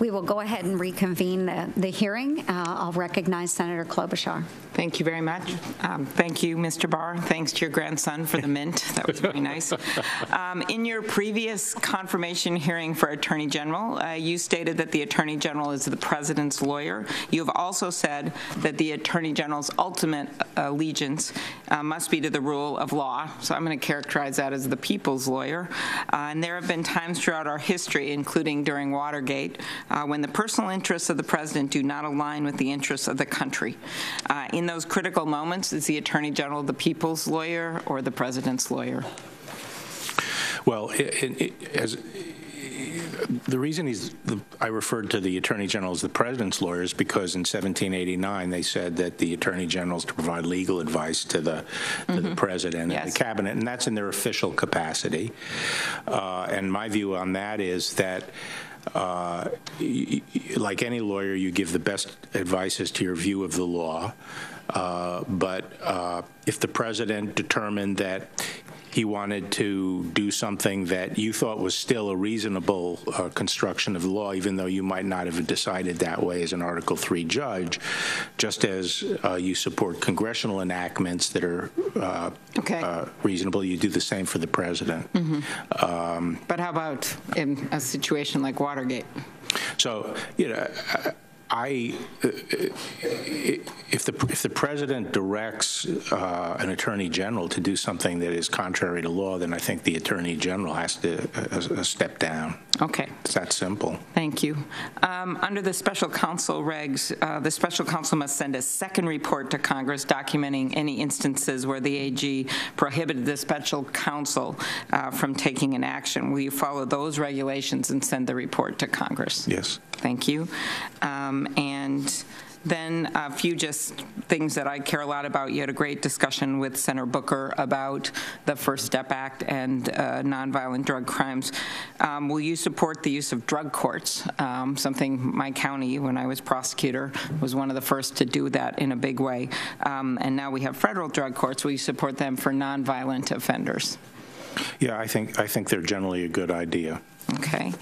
we will go ahead and reconvene the, the hearing. Uh, I'll recognize Senator Klobuchar. Thank you very much. Um, Thank you, Mr. Barr. Thanks to your grandson for the mint. That was very nice. Um, In your previous confirmation hearing for Attorney General, uh, you stated that the Attorney General is the President's lawyer. You have also said that the Attorney General's ultimate uh, allegiance uh, must be to the rule of law. So I'm going to characterize that as the people's lawyer. Uh, And there have been times throughout our history, including during Watergate, uh, when the personal interests of the President do not align with the interests of the country. Uh, In those critical moments, is the Attorney General the people's lawyer or the President's lawyer? Well, it- it- as, the reason he's, the- I referred to the Attorney General as the President's lawyer is because in 1789, they said that the Attorney General is to provide legal advice to the, to the President and the Cabinet, and that's in their official capacity. Uh, And my view on that is that uh, like any lawyer, you give the best advice as to your view of the law. Uh, But uh, if the president determined that he wanted to do something that you thought was still a reasonable uh, construction of the law, even though you might not have decided that way as an Article III judge, just as uh, you support congressional enactments that are uh, Okay. uh, reasonable, you do the same for the president. Um, But how about in a situation like Watergate? So, you know, I, if the, if the president directs uh, an attorney general to do something that is contrary to law, then I think the attorney general has to uh, step down. Okay. It's that simple. Thank you. Um, Under the special counsel regs, uh, the special counsel must send a second report to Congress documenting any instances where the AG prohibited the special counsel uh, from taking an action. Will you follow those regulations and send the report to Congress? Yes. Thank you. Um, And then a few just things that I care a lot about. You had a great discussion with Senator Booker about the First Step Act and uh, nonviolent drug crimes. Um, Will you support the use of drug courts? Um, Something my county, when I was prosecutor, was one of the first to do that in a big way. Um, And now we have federal drug courts. Will you support them for nonviolent offenders? Yeah, I think, I think they're generally a good idea. Okay.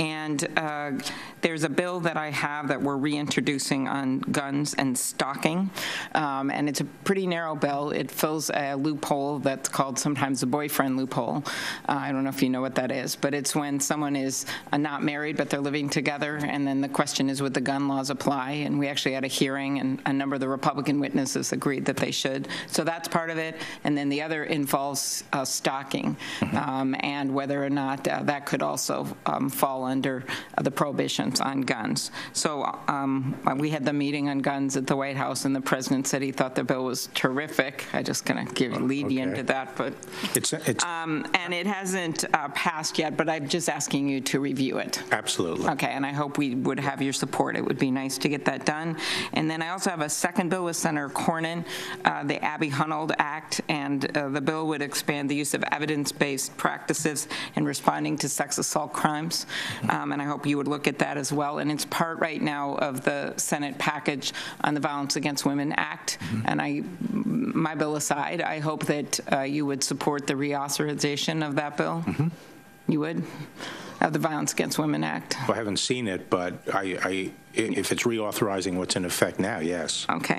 And uh, there's a bill that I have that we're reintroducing on guns and stalking, Um, and it's a pretty narrow bill. It fills a loophole that's called sometimes the boyfriend loophole. Uh, I don't know if you know what that is, but it's when someone is uh, not married, but they're living together, and then the question is, would the gun laws apply? And we actually had a hearing, and a number of the Republican witnesses agreed that they should. So that's part of it. And then the other involves uh, stalking, um, and whether or not uh, that could also um, fall under the prohibitions on guns. So um, we had the meeting on guns at the White House, and the president said he thought the bill was terrific. I just kind of give lead you into that, but It's, it's, um, and it hasn't uh, passed yet. But I'm just asking you to review it. absolutely. Okay, and I hope we would have your support. It would be nice to get that done. And then I also have a second bill with Senator Cornyn, uh, the Abby Honold Act, and uh, the bill would expand the use of evidence-based practices in responding to sex assault crimes. Um, And I hope you would look at that as well. And it's part right now of the Senate package on the Violence Against Women Act. And I, my bill aside, I hope that uh, you would support the reauthorization of that bill. You would? Of the Violence Against Women Act. I haven't seen it, but I, I, if it's reauthorizing what's in effect now, yes. Okay.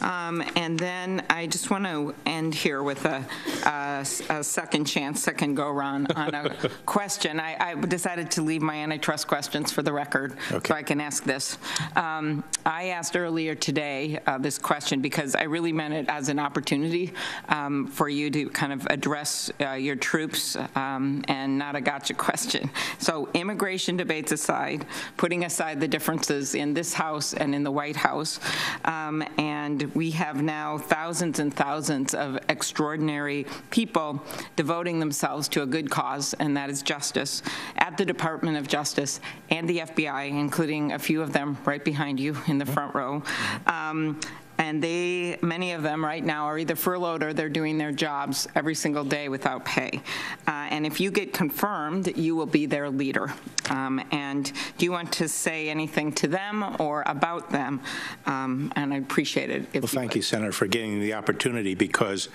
Um, And then I just want to end here with a, a a second chance, second go round on a question. I, I decided to leave my antitrust questions for the record, so I can ask this. Um, I asked earlier today uh, this question because I really meant it as an opportunity um, for you to kind of address uh, your troops um, and not a gotcha question. So immigration debates aside, putting aside the differences in this House and in the White House, um, and we have now thousands and thousands of extraordinary people devoting themselves to a good cause, and that is justice, at the Department of Justice and the FBI, including a few of them right behind you in the front row. Um, and they, many of them right now are either furloughed or they're doing their jobs every single day without pay. Uh, and if you get confirmed, you will be their leader. Um, and do you want to say anything to them or about them? Um, and I appreciate it. If Well, thank you, Senator, for getting the opportunity, because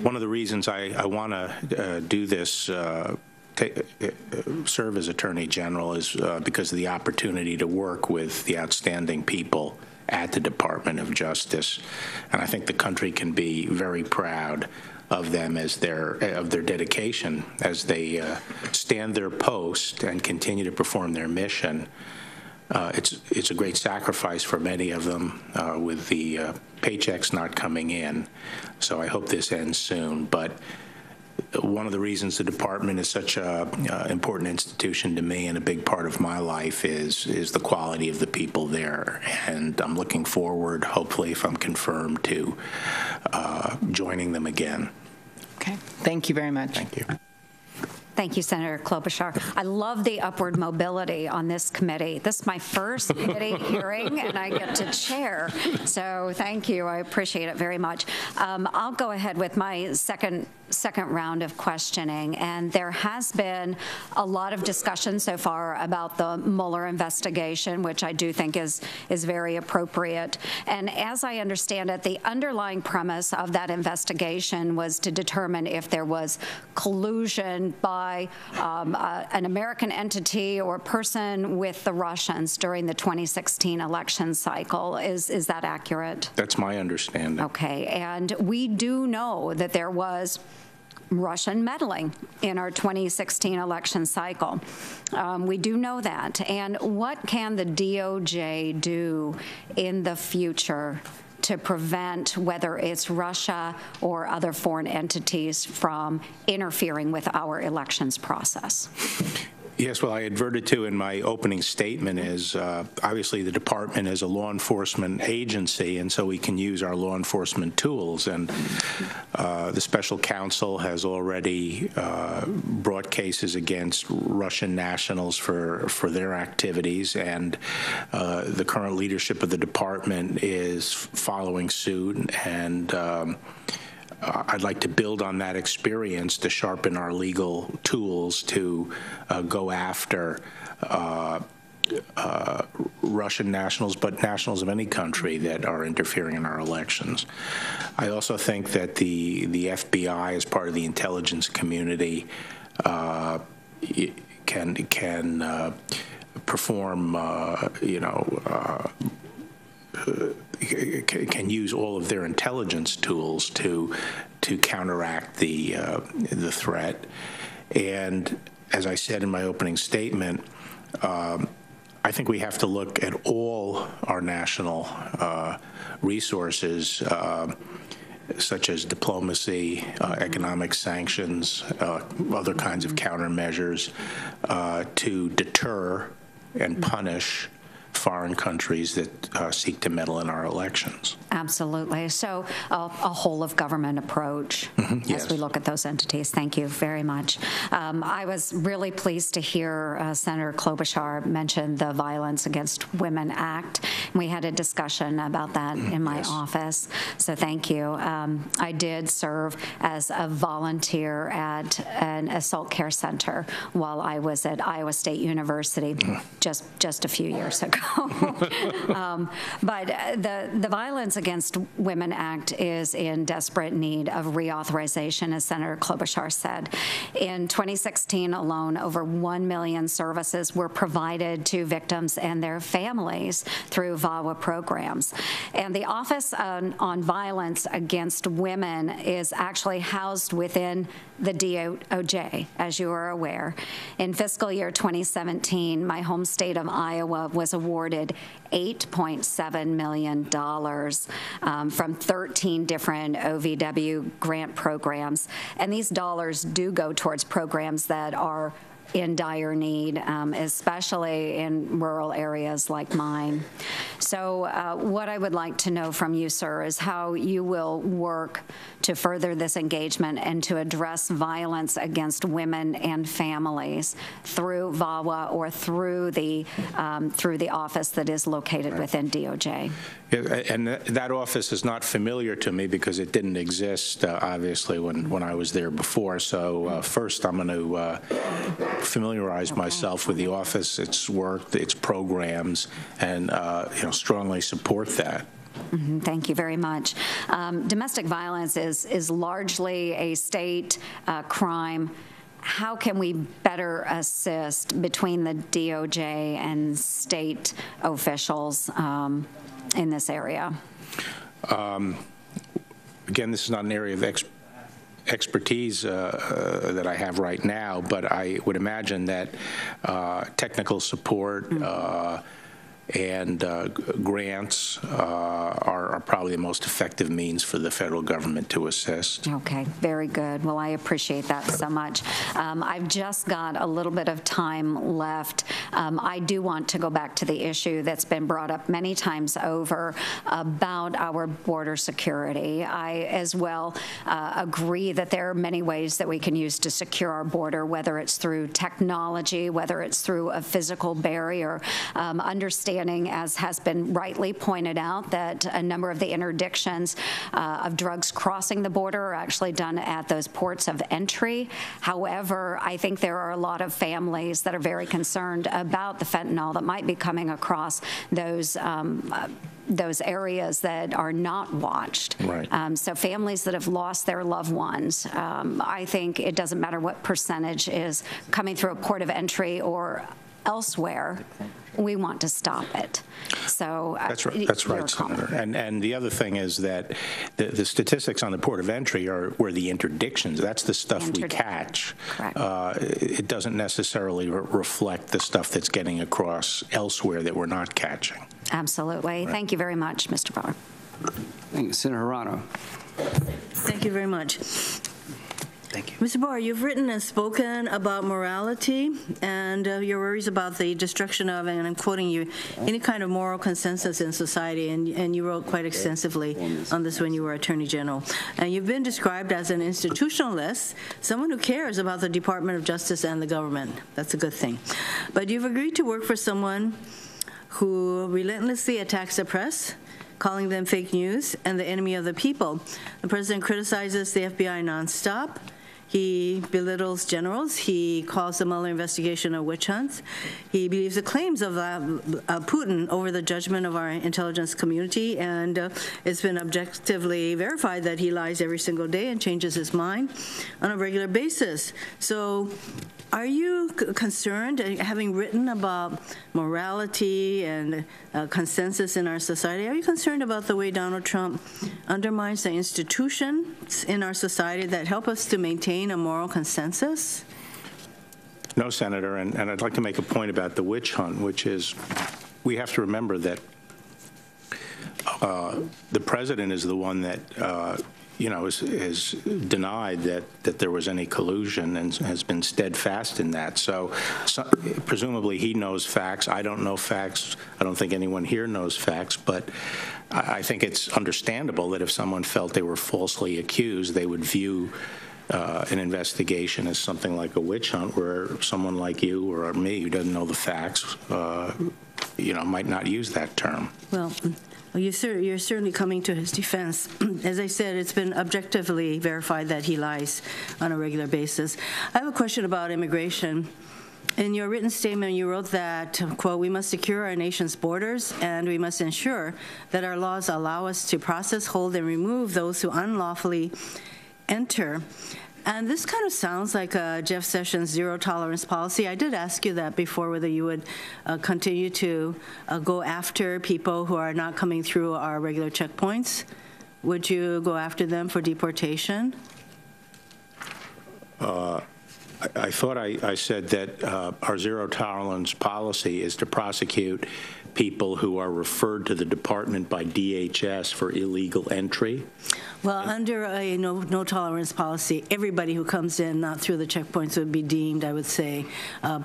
one of the reasons I, I want to uh, do this uh, uh, serve as Attorney General is uh, because of the opportunity to work with the outstanding people at the Department of Justice. And I think the country can be very proud of them as their of their dedication as they uh, stand their post and continue to perform their mission. Uh, it's it's a great sacrifice for many of them uh, with the uh, paychecks not coming in. So I hope this ends soon. But one of the reasons the department is such a uh, important institution to me and a big part of my life is is the quality of the people there. And I'm looking forward, hopefully, if I'm confirmed, to uh, joining them again. Okay, thank you very much. Thank you. Thank you, Senator Klobuchar. I love the upward mobility on this committee. This is my first committee hearing, and I get to chair. So thank you. I appreciate it very much. Um, I'll go ahead with my second second round of questioning, and there has been a lot of discussion so far about the Mueller investigation, which I do think is is very appropriate. And as I understand it, the underlying premise of that investigation was to determine if there was collusion by um, uh, an American entity or person with the Russians during the 2016 election cycle. Is is that accurate? That's my understanding. Okay, and we do know that there was Russian meddling in our 2016 election cycle. Um, we do know that. And what can the DOJ do in the future to prevent whether it's Russia or other foreign entities from interfering with our elections process? Yes, well, I adverted to in my opening statement is uh, obviously the department is a law enforcement agency, and so we can use our law enforcement tools. And uh, the special counsel has already uh, brought cases against Russian nationals for for their activities, and uh, the current leadership of the department is following suit and. Um, I'd like to build on that experience to sharpen our legal tools to uh, go after uh, uh, Russian nationals, but nationals of any country that are interfering in our elections. I also think that the the FBI, as part of the intelligence community, uh, can can uh, perform, you know can use all of their intelligence tools to to counteract the uh, the threat. And as I said in my opening statement, um, I think we have to look at all our national uh, resources. Uh, such as diplomacy, uh, economic sanctions, uh, other kinds of countermeasures uh, to deter and punish foreign countries that uh, seek to meddle in our elections. Absolutely. So a, a whole of government approach mm-hmm. yes. as we look at those entities. Thank you very much. Um, I was really pleased to hear uh, Senator Klobuchar mention the Violence Against Women Act. We had a discussion about that mm, in my yes. office. So thank you. Um, I did serve as a volunteer at an assault care center while I was at Iowa State University mm. just just a few years ago. um, but the, the Violence Against Women Act is in desperate need of reauthorization, as Senator Klobuchar said. In 2016 alone, over 1 million services were provided to victims and their families through VAWA programs. And the Office on, on Violence Against Women is actually housed within the DOJ, as you are aware. In fiscal year 2017, my home state of Iowa was awarded $8.7 million um, from 13 different OVW grant programs. And these dollars do go towards programs that are in dire need, um, especially in rural areas like mine. So uh, what I would like to know from you, sir, is how you will work to further this engagement and to address violence against women and families through VAWA or through the um, through the office that is located right. within DOJ. Yeah, and that office is not familiar to me because it didn't exist, uh, obviously, when, when I was there before. So uh, first, I'm going to familiarize okay. myself with the office, its work, its programs, and uh, you know strongly support that. Mm -hmm. Thank you very much. Um, domestic violence is is largely a state uh, crime how can we better assist between the DOJ and state officials um, in this area? Again, this is not an area of ex- expertise uh, uh, that I have right now, but I would imagine that uh, technical support uh, and uh, grants uh, are are probably the most effective means for the federal government to assist. Okay, very good. Well, I appreciate that so much. Um, I've just got a little bit of time left. Um, I do want to go back to the issue that's been brought up many times over about our border security. I, as well, uh, agree that there are many ways that we can use to secure our border, whether it's through technology, whether it's through a physical barrier. Um, understanding, as has been rightly pointed out, that a number of the interdictions uh, of drugs crossing the border are actually done at those ports of entry. However, I think there are a lot of families that are very concerned about the fentanyl that might be coming across those. Um, uh, those areas that are not watched. Right. Um, so families that have lost their loved ones, um, I think it doesn't matter what percentage is coming through a port of entry or elsewhere, we want to stop it. So. uh, That's right, that's right. Senator. And, and the other thing is that the, the statistics on the port of entry are where the interdictions, that's the stuff we catch. Correct. Uh, It doesn't necessarily re- reflect the stuff that's getting across elsewhere that we're not catching. Absolutely. Thank you very much, Mr. Barr. Thank you. Senator Hirono. Thank you very much. Thank you. Mr. Barr, you've written and spoken about morality and uh, your worries about the destruction of, and I'm quoting you, any kind of moral consensus in society, and, and you wrote quite extensively on this when you were Attorney General. And you've been described as an institutionalist, someone who cares about the Department of Justice and the government. That's a good thing. But you've agreed to work for someone who relentlessly attacks the press, calling them fake news and the enemy of the people. The president criticizes the FBI nonstop. He belittles generals. He calls the Mueller investigation a witch hunt. He believes the claims of uh, uh, Putin over the judgment of our intelligence community, and uh, it's been objectively verified that he lies every single day and changes his mind on a regular basis. So, are you concerned, uh, having written about morality and uh, consensus in our society, are you concerned about the way Donald Trump undermines the institutions in our society that help us to maintain a moral consensus? No, Senator, and, and I'd like to make a point about the witch hunt, which is, we have to remember that uh, the president is the one that, uh, you know, has- has denied that, that there was any collusion and has been steadfast in that. So so- presumably, he knows facts. I don't know facts. I don't think anyone here knows facts, but I I think it's understandable that if someone felt they were falsely accused, they would view uh, an investigation as something like a witch hunt, where someone like you or me who doesn't know the facts, uh, you know, might not use that term. Well, you you're certainly coming to his defense. As I said, it's been objectively verified that he lies on a regular basis. I have a question about immigration. In your written statement, you wrote that, quote, "We must secure our nation's borders, and we must ensure that our laws allow us to process, hold, and remove those who unlawfully enter." And this kind of sounds like Jeff Sessions zero tolerance policy. I did ask you that before, whether you would uh, continue to uh, go after people who are not coming through our regular checkpoints. Would you go after them for deportation? I- I thought I, I said that uh, our zero tolerance policy is to prosecute people who are referred to the department by DHS for illegal entry. Well, under a no, no tolerance policy, everybody who comes in not through the checkpoints would be deemed, I would say, uh,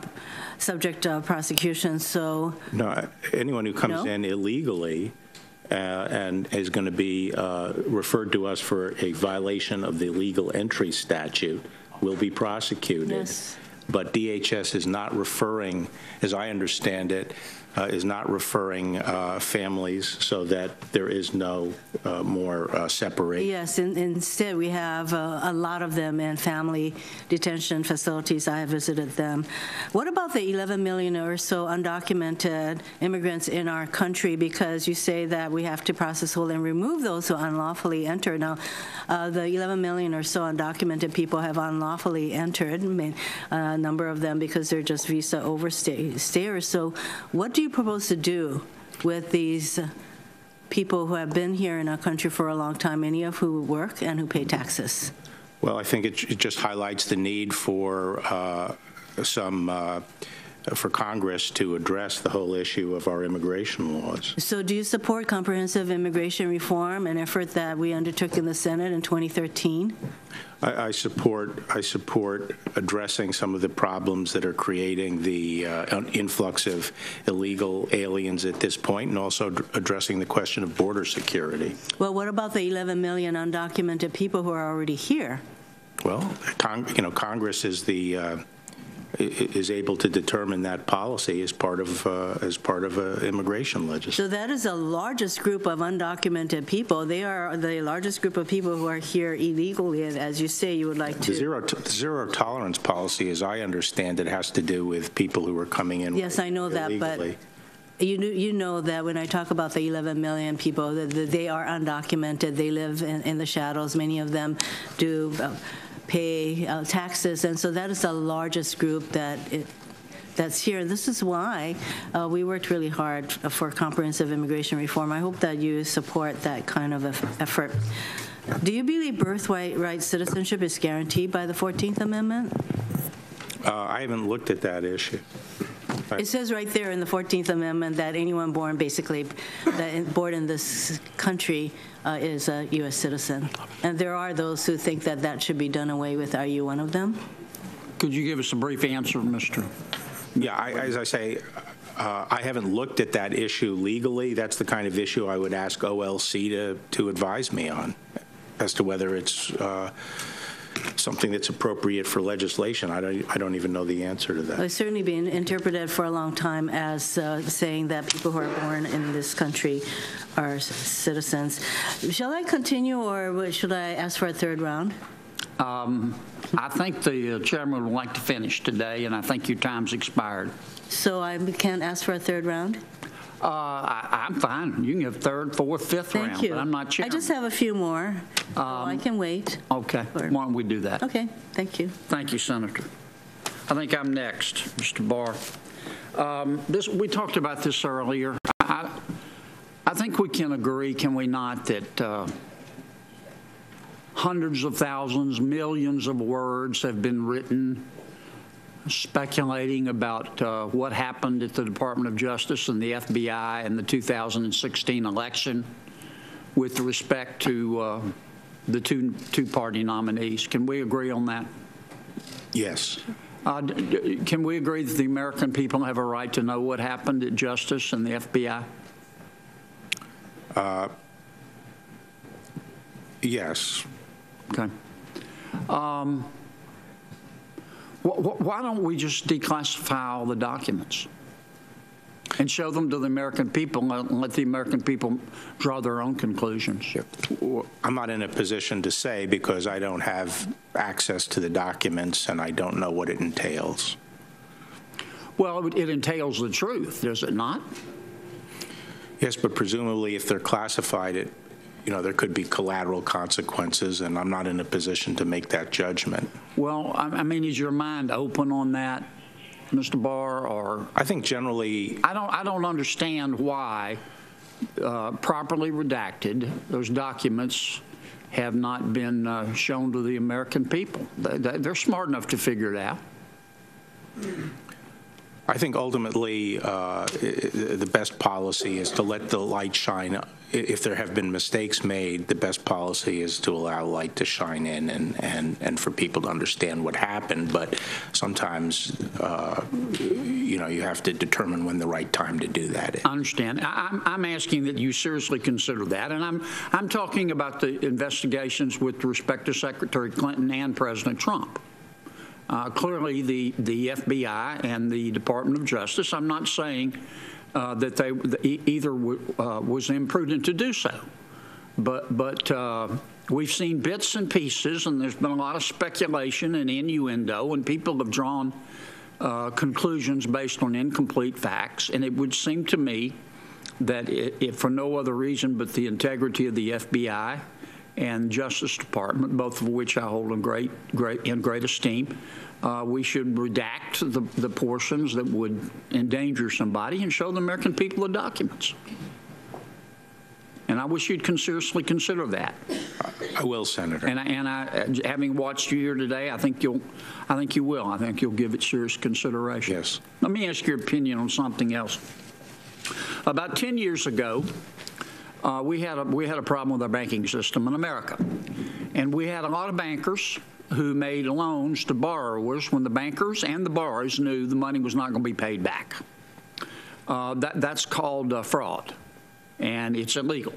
subject to prosecution. So, No, anyone who comes No? in illegally uh, and is going to be uh, referred to us for a violation of the legal entry statute will be prosecuted. Yes. But DHS is not referring, as I understand it, is not referring uh, families so that there is no uh, more uh, separation. Yes, in- instead, we have uh, a lot of them in family detention facilities. I have visited them. What about the 11 million or so undocumented immigrants in our country? Because you say that we have to process, hold, and remove those who unlawfully enter. Now, uh, the 11 million or so undocumented people have unlawfully entered, a number of them because they're just visa overstayers. So what do you propose to do with these people who have been here in our country for a long time, many of who work and who pay taxes? Well, I think it it just highlights the need for uh, some, uh, for Congress to address the whole issue of our immigration laws. So do you support comprehensive immigration reform, an effort that we undertook in the Senate in 2013? I I support, I support addressing some of the problems that are creating the uh, influx of illegal aliens at this point, and also ad- addressing the question of border security. Well, what about the 11 million undocumented people who are already here? Well, you know, Congress is the, uh, is able to determine that policy as part of, uh, as part of uh, immigration legislation. So that is the largest group of undocumented people. They are the largest group of people who are here illegally, and as you say, you would like The to. zero, the zero tolerance policy, as I understand it, has to do with people who are coming in Yes, I know that, but. You know, you know that when I talk about the 11 million people, that that they are undocumented. They live in, in the shadows. Many of them do uh, pay uh, taxes, and so that is the largest group that it, that's here. This is why uh, we worked really hard for comprehensive immigration reform. I hope that you support that kind of effort. Do you believe birthright right citizenship is guaranteed by the 14th Amendment? Uh, I haven't looked at that issue. It says right there in the 14th Amendment that anyone born, basically, that born in this country uh, is a U.S. citizen. And there are those who think that that should be done away with. Are you one of them? Could you give us a brief answer, Mr.? Yeah, I, as I say, uh, I haven't looked at that issue legally. That's the kind of issue I would ask OLC to, to advise me on, as to whether it's uh, something that's appropriate for legislation. I don't, I don't even know the answer to that. It's certainly been interpreted for a long time as uh, saying that people who are born in this country are citizens. Shall I continue, or should I ask for a third round? Um, I think the uh, chairman would like to finish today, and I think your time's expired. So I can't ask for a third round? Uh, I, I'm fine. You can have third, fourth, fifth Thank round, you. but I'm not I just have a few more. so I can wait. Okay, Or- why don't we do that? Okay, thank you. Thank you, Senator. I think I'm next, Mr. Barr. Um, This, we talked about this earlier. I, I think we can agree, can we not, that uh, hundreds of thousands, millions of words have been written speculating about uh, what happened at the Department of Justice and the FBI in the 2016 election with respect to uh, the two two-party nominees. Can we agree on that? Yes. Uh, d- d- Can we agree that the American people have a right to know what happened at Justice and the FBI? Yes. Okay. Um, Why don't we just declassify all the documents and show them to the American people and let the American people draw their own conclusions? I'm not in a position to say because I don't have access to the documents and I don't know what it entails. Well, it- it entails the truth, does it not? Yes, but presumably if they're classified, it, you know, there could be collateral consequences, and I'm not in a position to make that judgment. Well, I I mean, is your mind open on that, Mr. Barr, or? I think generally, I don't, I don't understand why uh, properly redacted, those documents have not been uh, shown to the American people. They- They're smart enough to figure it out. I think ultimately, uh, the best policy is to let the light shine. If there have been mistakes made, the best policy is to allow light to shine in and, and, and for people to understand what happened. But sometimes, uh, you know, you have to determine when the right time to do that is. I understand. I- I'm, I'm asking that you seriously consider that, and I'm, I'm talking about the investigations with respect to Secretary Clinton and President Trump. Uh, Clearly, the, the FBI and the Department of Justice, I'm not saying that they either uh, was imprudent to do so. But, but uh, we've seen bits and pieces, and there's been a lot of speculation and innuendo, and people have drawn uh, conclusions based on incomplete facts. And it would seem to me that if for no other reason but the integrity of the FBI and Justice Department, both of which I hold in great, great, in great esteem, uh, we should redact the, the portions that would endanger somebody and show the American people the documents. And I wish you'd con- seriously consider that. I will, Senator. And I, and I, having watched you here today, I think you'll, I think you will. I think you'll give it serious consideration. Yes. Let me ask your opinion on something else. About 10 years ago, uh, we had a we had a problem with our banking system in America, and we had a lot of bankers who made loans to borrowers when the bankers and the borrowers knew the money was not going to be paid back. Uh, that that's called uh, fraud, and it's illegal.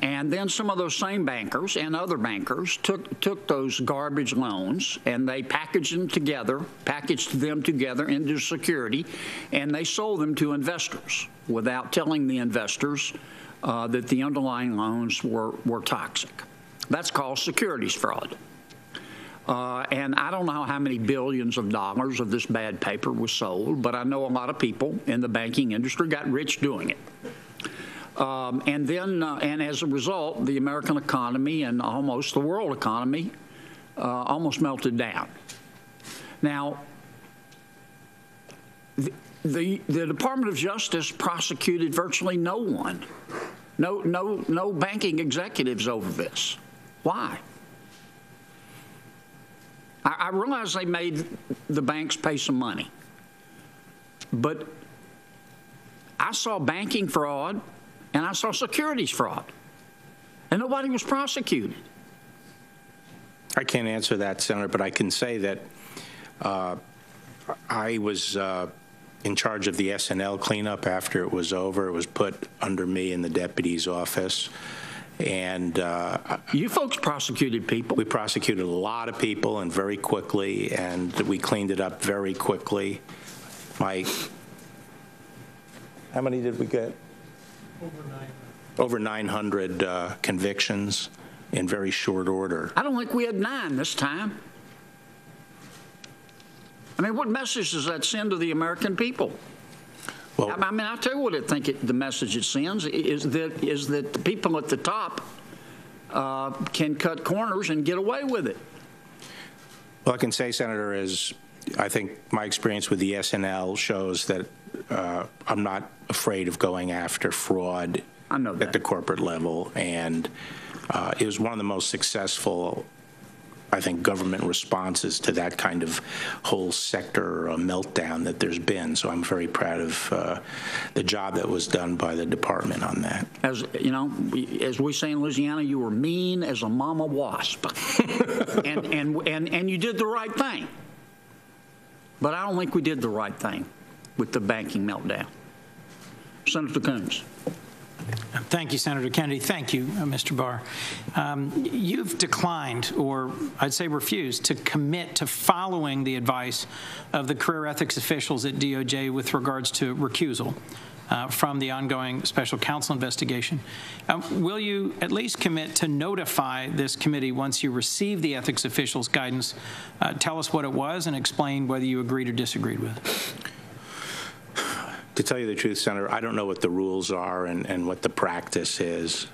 And then some of those same bankers and other bankers took took those garbage loans and they packaged them together, packaged them together into security, and they sold them to investors without telling the investors uh, that the underlying loans were were toxic. That's called securities fraud. Uh, and I don't know how many billions of dollars of this bad paper was sold, but I know a lot of people in the banking industry got rich doing it. Um, and then, uh, and as a result, the American economy and almost the world economy uh, almost melted down. Now, the, the, the Department of Justice prosecuted virtually no one, no, no, no banking executives over this. Why? I, I realize they made the banks pay some money, but I saw banking fraud and I saw securities fraud, and nobody was prosecuted. I can't answer that, Senator, but I can say that uh, I was uh, in charge of the S&L cleanup after it was over. It was put under me in the deputy's office. And uh, You folks prosecuted people. we prosecuted a lot of people and very quickly, and we cleaned it up very quickly. Mike, how many did we get? Over 900 uh, convictions in very short order. I don't think we had nine this time. I mean, what message does that send to the American people? Well, I mean, I'll tell you what I think it, the message it sends is that is that the people at the top uh, can cut corners and get away with it. Well, I can say, Senator, is I think my experience with the S&L shows that uh, I'm not afraid of going after fraud I know at the corporate level, and uh, it was one of the most successful, I think, government responses to that kind of whole sector uh, meltdown that there's been. So I'm very proud of uh, the job that was done by the department on that. As you know, we- as we say in Louisiana, you were mean as a mama wasp, and and and and you did the right thing. But I don't think we did the right thing with the banking meltdown. Senator Coons. Thank you, Senator Kennedy. Thank you, uh, Mr. Barr. Um, You've declined, or I'd say refused, to commit to following the advice of the career ethics officials at DOJ with regards to recusal uh, from the ongoing special counsel investigation. Um, Will you at least commit to notify this committee once you receive the ethics officials' guidance? Uh, Tell us what it was and explain whether you agreed or disagreed with it. To tell you the truth, Senator, I don't know what the rules are and, and what the practice is,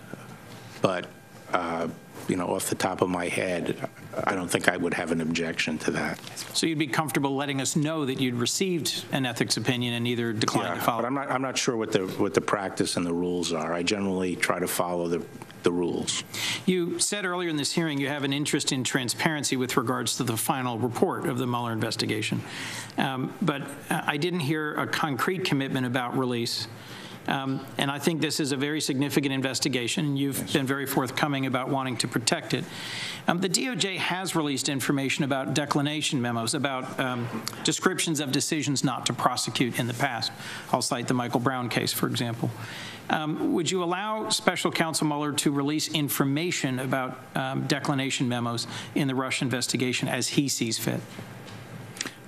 but, uh, you know, off the top of my head, I don't think I would have an objection to that. So you'd be comfortable letting us know that you'd received an ethics opinion and either declined to Yeah, follow? But I'm not, I'm not sure what the, what the practice and the rules are. I generally try to follow the, the rules. You said earlier in this hearing you have an interest in transparency with regards to the final report of the Mueller investigation. Um, But uh, I didn't hear a concrete commitment about release. Um, And I think this is a very significant investigation, and you've been very forthcoming about wanting to protect it. Um, The DOJ has released information about declination memos, about um, descriptions of decisions not to prosecute in the past. I'll cite the Michael Brown case, for example. Um, Would you allow Special Counsel Mueller to release information about um, declination memos in the Rush investigation as he sees fit?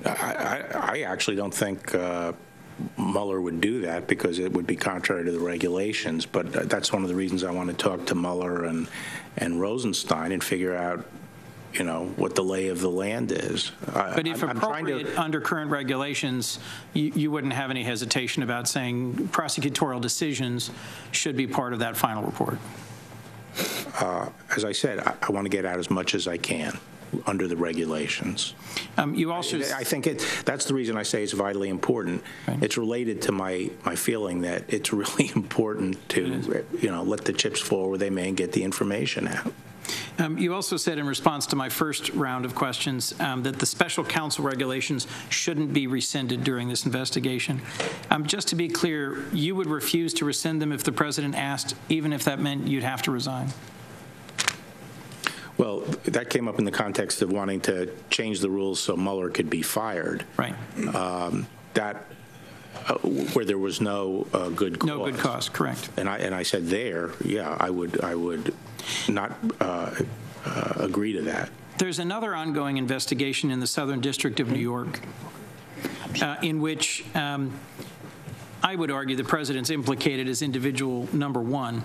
I, I, I actually don't think uh, Mueller would do that because it would be contrary to the regulations. But that's one of the reasons I want to talk to Mueller and, and Rosenstein and figure out, you know, what the lay of the land is. I- But if I'm- trying to- appropriate, under current regulations, you you wouldn't have any hesitation about saying prosecutorial decisions should be part of that final report? Uh, as I said, I, I want to get out as much as I can under the regulations. Um, You also, I think it, that's the reason I say it's vitally important. It's related to my, my feeling that it's really important to, you know, let the chips fall where they may and get the information out. um, you also said in response to my first round of questions um, that the special counsel regulations shouldn't be rescinded during this investigation. Um, Just to be clear, you would refuse to rescind them if the president asked, even if that meant you'd have to resign? Well, that came up in the context of wanting to change the rules so Mueller could be fired. Right. Um, That, uh, where there was no uh, good cause. No good cause, correct. And I, and I said there, yeah, I would, I would not uh, uh, agree to that. There's another ongoing investigation in the Southern District of New York uh, in which um, I would argue the president's implicated as individual number one.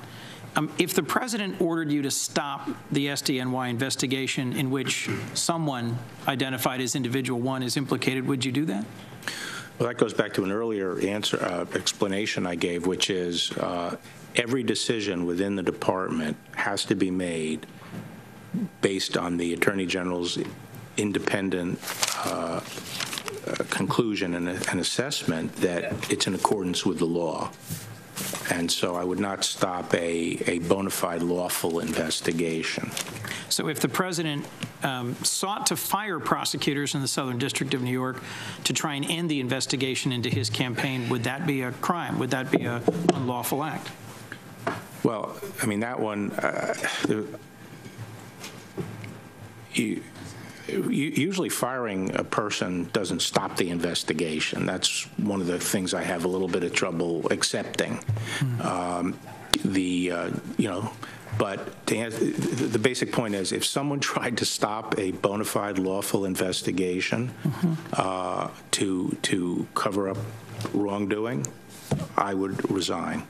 Um, If the president ordered you to stop the SDNY investigation in which someone identified as individual one is implicated, would you do that? Well, that goes back to an earlier answer, uh, explanation I gave, which is uh, every decision within the department has to be made based on the Attorney General's independent uh, uh, conclusion and, and assessment that it's in accordance with the law. And so I would not stop a, a bona fide lawful investigation. So if the president um, sought to fire prosecutors in the Southern District of New York to try and end the investigation into his campaign, would that be a crime? Would that be an unlawful act? Well, I mean, that one, uh, the- you- usually firing a person doesn't stop the investigation. That's one of the things I have a little bit of trouble accepting. Um, The, uh, you know, but answer- the basic point is, if someone tried to stop a bona fide lawful investigation uh, to, to cover up wrongdoing, I would resign.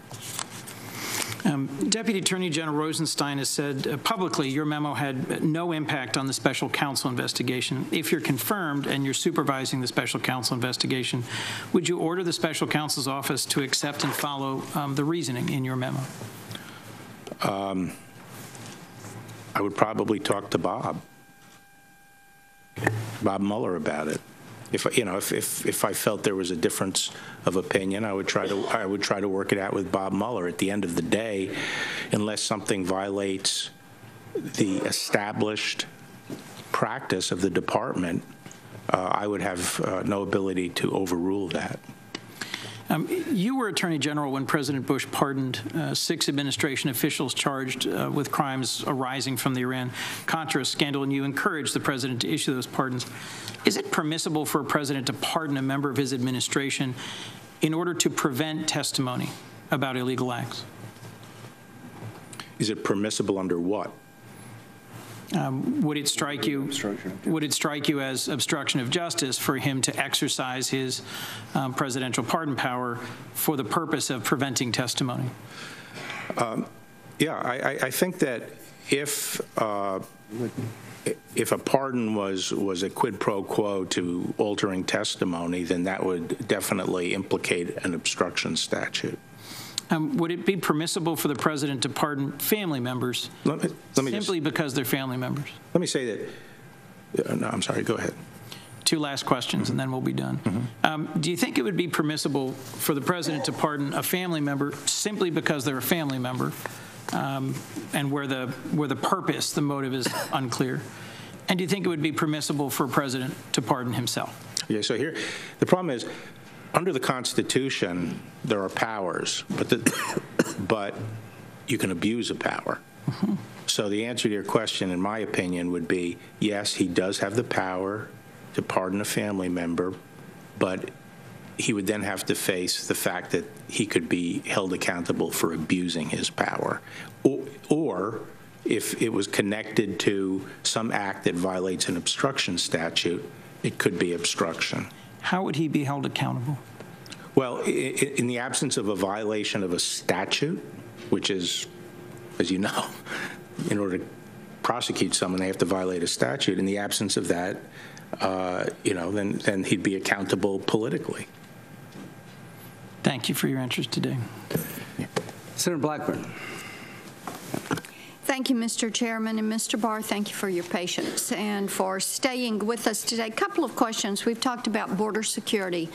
Um, Deputy Attorney General Rosenstein has said uh, publicly your memo had no impact on the special counsel investigation. If you're confirmed and you're supervising the special counsel investigation, would you order the special counsel's office to accept and follow um, the reasoning in your memo? I would probably talk to Bob, Bob Mueller about it. If, you know, if, if, if I felt there was a difference of opinion, I would try to, I would try to work it out with Bob Mueller. At the end of the day, unless something violates the established practice of the department, uh, I would have uh, no ability to overrule that. Um, You were Attorney General when President Bush pardoned uh, six administration officials charged uh, with crimes arising from the Iran-Contra scandal, and you encouraged the president to issue those pardons. Is it permissible for a president to pardon a member of his administration in order to prevent testimony about illegal acts? Is it permissible under what? Um, Would it strike you, would it strike you as obstruction of justice for him to exercise his um, presidential pardon power for the purpose of preventing testimony? Yeah, I, I- I think that if, uh, if a pardon was, was a quid pro quo to altering testimony, then that would definitely implicate an obstruction statute. Um, Would it be permissible for the president to pardon family members Let me, let me just, simply because they're family members? let me say that, no, I'm sorry, go ahead. Two last questions, and then we'll be done. Um, Do you think it would be permissible for the president to pardon a family member simply because they're a family member, um, and where the, where the purpose, the motive is unclear? And do you think it would be permissible for a president to pardon himself? Yeah, so here, the problem is, under the Constitution, there are powers, but the, but you can abuse a power. So the answer to your question, in my opinion, would be, yes, he does have the power to pardon a family member, but he would then have to face the fact that he could be held accountable for abusing his power. Or, or if it was connected to some act that violates an obstruction statute, it could be obstruction. How would he be held accountable? Well, i- i- in the absence of a violation of a statute, which is, as you know, in order to prosecute someone, they have to violate a statute. In the absence of that, uh, you know, then, then he'd be accountable politically. Thank you for your interest today. Senator Blackburn. Thank you, Mr. Chairman, and Mr. Barr, thank you for your patience and for staying with us today. A couple of questions. We've talked about border security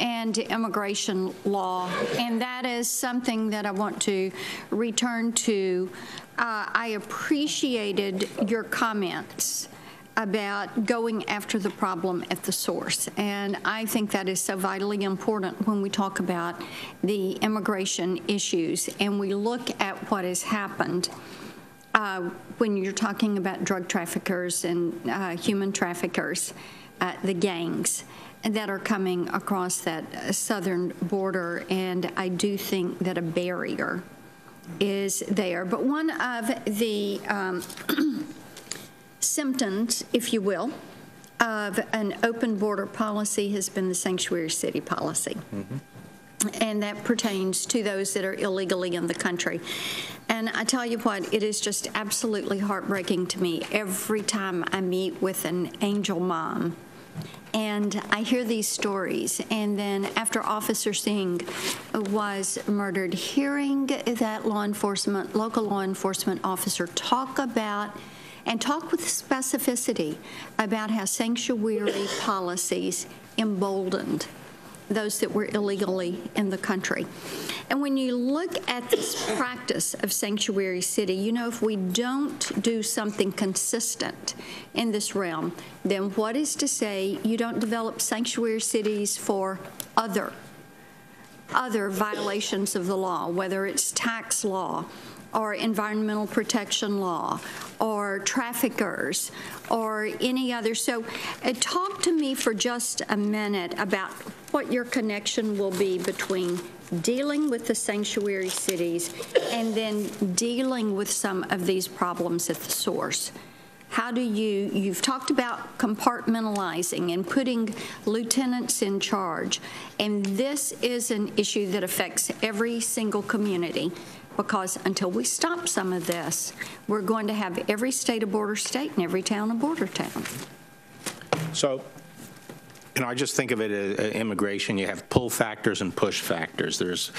and immigration law, and that is something that I want to return to. Uh, I appreciated your comments about going after the problem at the source. And I think that is so vitally important when we talk about the immigration issues and we look at what has happened uh, when you're talking about drug traffickers and uh, human traffickers, uh, the gangs that are coming across that uh, southern border. And I do think that a barrier is there. But one of the um, symptoms, if you will, of an open border policy has been the sanctuary city policy. And that pertains to those that are illegally in the country. And I tell you what, it is just absolutely heartbreaking to me every time I meet with an angel mom and I hear these stories. And then after Officer Singh was murdered, hearing that law enforcement, local law enforcement officer talk about and talk with specificity about how sanctuary policies emboldened those that were illegally in the country. And when you look at this practice of sanctuary city, you know, if we don't do something consistent in this realm, then what is to say you don't develop sanctuary cities for other other violations of the law, whether it's tax law or environmental protection law or traffickers or any other. So uh, talk to me for just a minute about what your connection will be between dealing with the sanctuary cities and then dealing with some of these problems at the source. How do you, you've talked about compartmentalizing and putting lieutenants in charge, and this is an issue that affects every single community because until we stop some of this, we're going to have every state a border state and every town a border town. So, you know, I just think of it as uh, immigration. You have pull factors and push factors. There's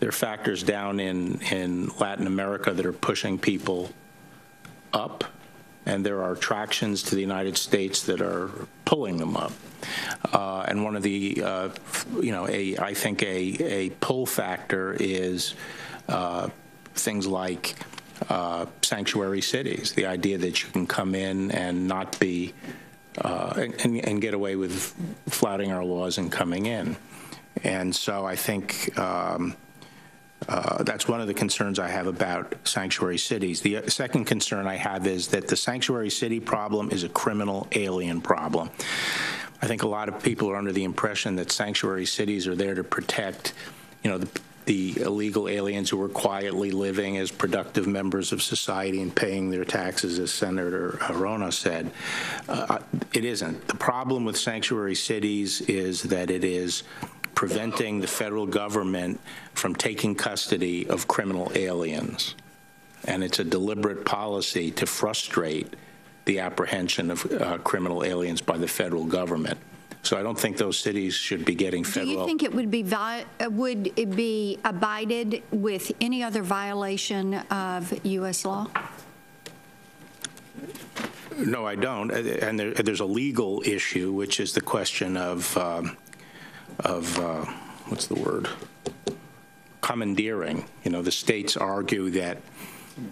there are factors down in in Latin America that are pushing people up, and there are attractions to the United States that are pulling them up. Uh, and one of the, uh, you know, a I think a a pull factor is uh, things like uh, sanctuary cities. The idea that you can come in and not be uh, and, and, get away with flouting our laws and coming in. And so I think um, uh, that's one of the concerns I have about sanctuary cities. The uh, second concern I have is that the sanctuary city problem is a criminal alien problem. I think a lot of people are under the impression that sanctuary cities are there to protect, you know, the the illegal aliens who were quietly living as productive members of society and paying their taxes, as Senator Hirono said. Uh, it isn't. The problem with sanctuary cities is that it is preventing the federal government from taking custody of criminal aliens. And it's a deliberate policy to frustrate the apprehension of uh, criminal aliens by the federal government. So I don't think those cities should be getting federal. Do you think it would be vi- uh, would it be abided with any other violation of U.S. law? No, I don't. And there, there's a legal issue, which is the question of um, of uh, what's the word? Commandeering. You know, the states argue that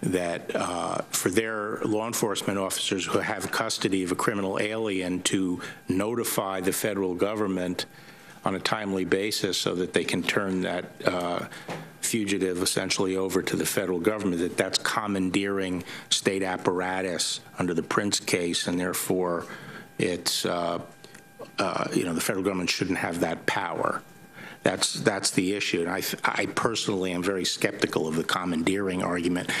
that uh, for their law enforcement officers who have custody of a criminal alien to notify the federal government on a timely basis so that they can turn that uh, fugitive essentially over to the federal government, that that's commandeering state apparatus under the Printz case, and therefore it's, uh, uh you know, the federal government shouldn't have that power. That's, that's the issue. And I, I personally am very skeptical of the commandeering argument.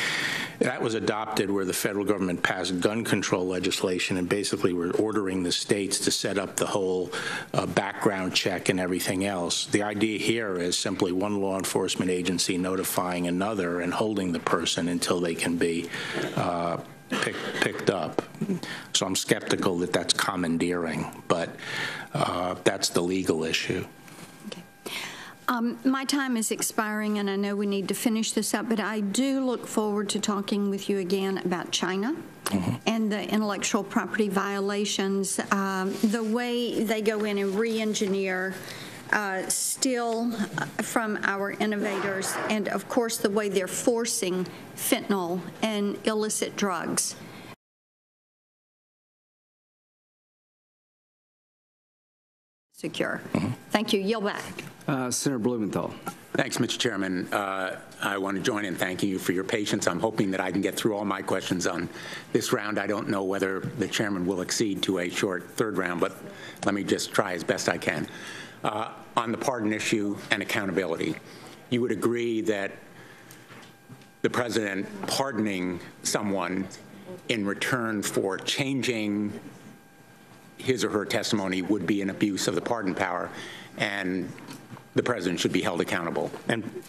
That was adopted where the federal government passed gun control legislation and basically were ordering the states to set up the whole uh, background check and everything else. The idea here is simply one law enforcement agency notifying another and holding the person until they can be uh, pick, picked up. So I'm skeptical that that's commandeering, but uh, that's the legal issue. Um, My time is expiring, and I know we need to finish this up, but I do look forward to talking with you again about China and the intellectual property violations, um, the way they go in and re-engineer uh, still uh, from our innovators, and of course, the way they're forcing fentanyl and illicit drugs. Secure. Thank you. Yield back. Uh, Senator Blumenthal. Thanks, Mr. Chairman. Uh, I want to join in thanking you for your patience. I'm hoping that I can get through all my questions on this round. I don't know whether the chairman will accede to a short third round, but let me just try as best I can. Uh, on the pardon issue and accountability, you would agree that the president pardoning someone in return for changing his or her testimony would be an abuse of the pardon power, and the president should be held accountable. And,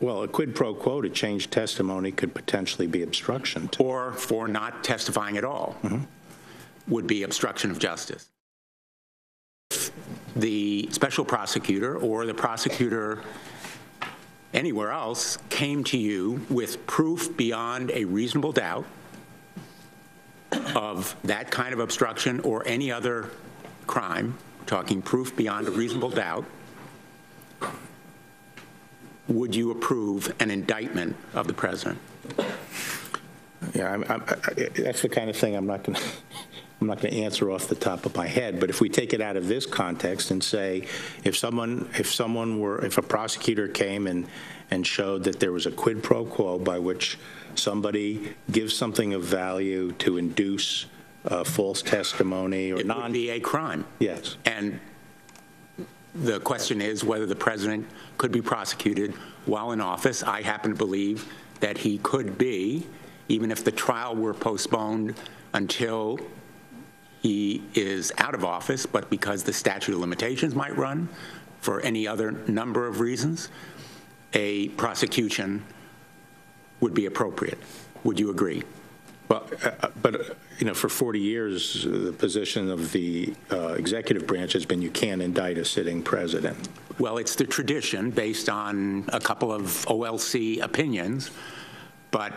well, a quid pro quo to change testimony could potentially be obstruction. to- Or for not testifying at all mm-hmm. would be obstruction of justice. The special prosecutor or the prosecutor anywhere else came to you with proof beyond a reasonable doubt of that kind of obstruction or any other crime, talking proof beyond a reasonable doubt, would you approve an indictment of the president? Yeah, I'm, I'm, I- that's the kind of thing I'm not going to, I'm not going to answer off the top of my head. But if we take it out of this context and say, if someone, if someone were, if a prosecutor came and, and showed that there was a quid pro quo by which somebody gives something of value to induce uh, false testimony or It would be a crime. yes. And the question is whether the president could be prosecuted while in office. I happen to believe that he could be, even if the trial were postponed until he is out of office, but because the statute of limitations might run for any other number of reasons, a prosecution would be appropriate. Would you agree? Well, uh, but, uh, you know, for 40 years, the position of the uh, executive branch has been you can't indict a sitting president. Well, it's the tradition based on a couple of OLC opinions, but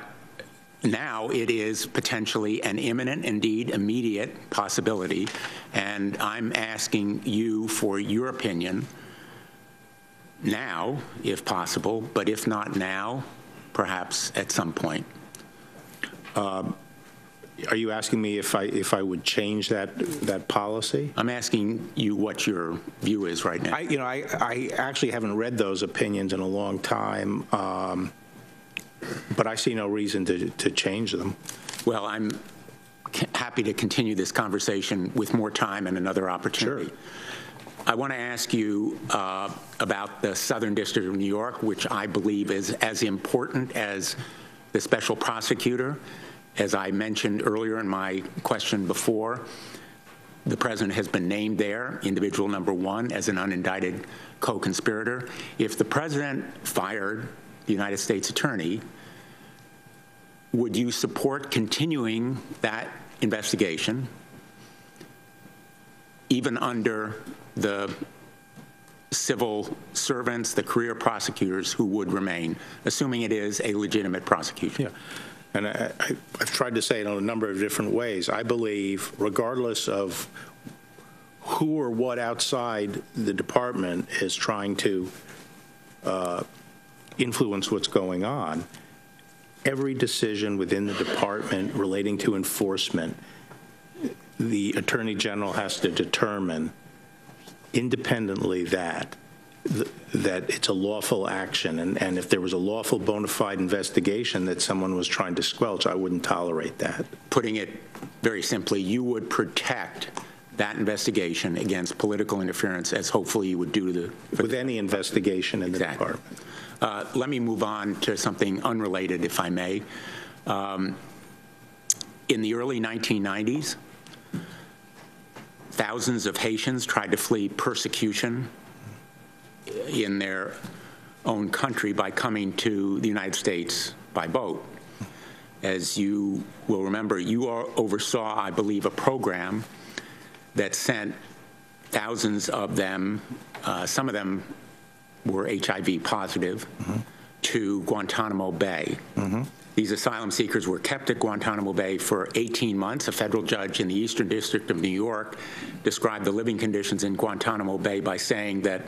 now it is potentially an imminent, indeed immediate possibility, and I'm asking you for your opinion now, if possible, but if not now, perhaps at some point. Are you asking me if I, if I would change that, that policy? I'm asking you what your view is right now. I, you know, I, I actually haven't read those opinions in a long time, um, but I see no reason to, to change them. Well, I'm happy to continue this conversation with more time and another opportunity. Sure. I want to ask you uh, about the Southern District of New York, which I believe is as important as the special prosecutor. As I mentioned earlier in my question before, the president has been named there, individual number one, as an unindicted co-conspirator. If the president fired United States attorney, would you support continuing that investigation, even under the civil servants, the career prosecutors who would remain, assuming it is a legitimate prosecution? Yeah. And I, I've tried to say it in a number of different ways. I believe, regardless of who or what outside the department is trying to uh, influence what's going on, every decision within the department relating to enforcement, the Attorney General has to determine independently that th- that it's a lawful action, and, and if there was a lawful bona fide investigation that someone was trying to squelch, I wouldn't tolerate that. Putting it very simply, you would protect that investigation against political interference as hopefully you would do to the. With any investigation in the department. Uh, Let me move on to something unrelated, if I may. Um, In the early 1990s, thousands of Haitians tried to flee persecution in their own country by coming to the United States by boat. As you will remember, you oversaw, I believe, a program that sent thousands of them, uh, some of them were HIV positive, to Guantanamo Bay. These asylum seekers were kept at Guantanamo Bay for 18 months. A federal judge in the Eastern District of New York described the living conditions in Guantanamo Bay by saying that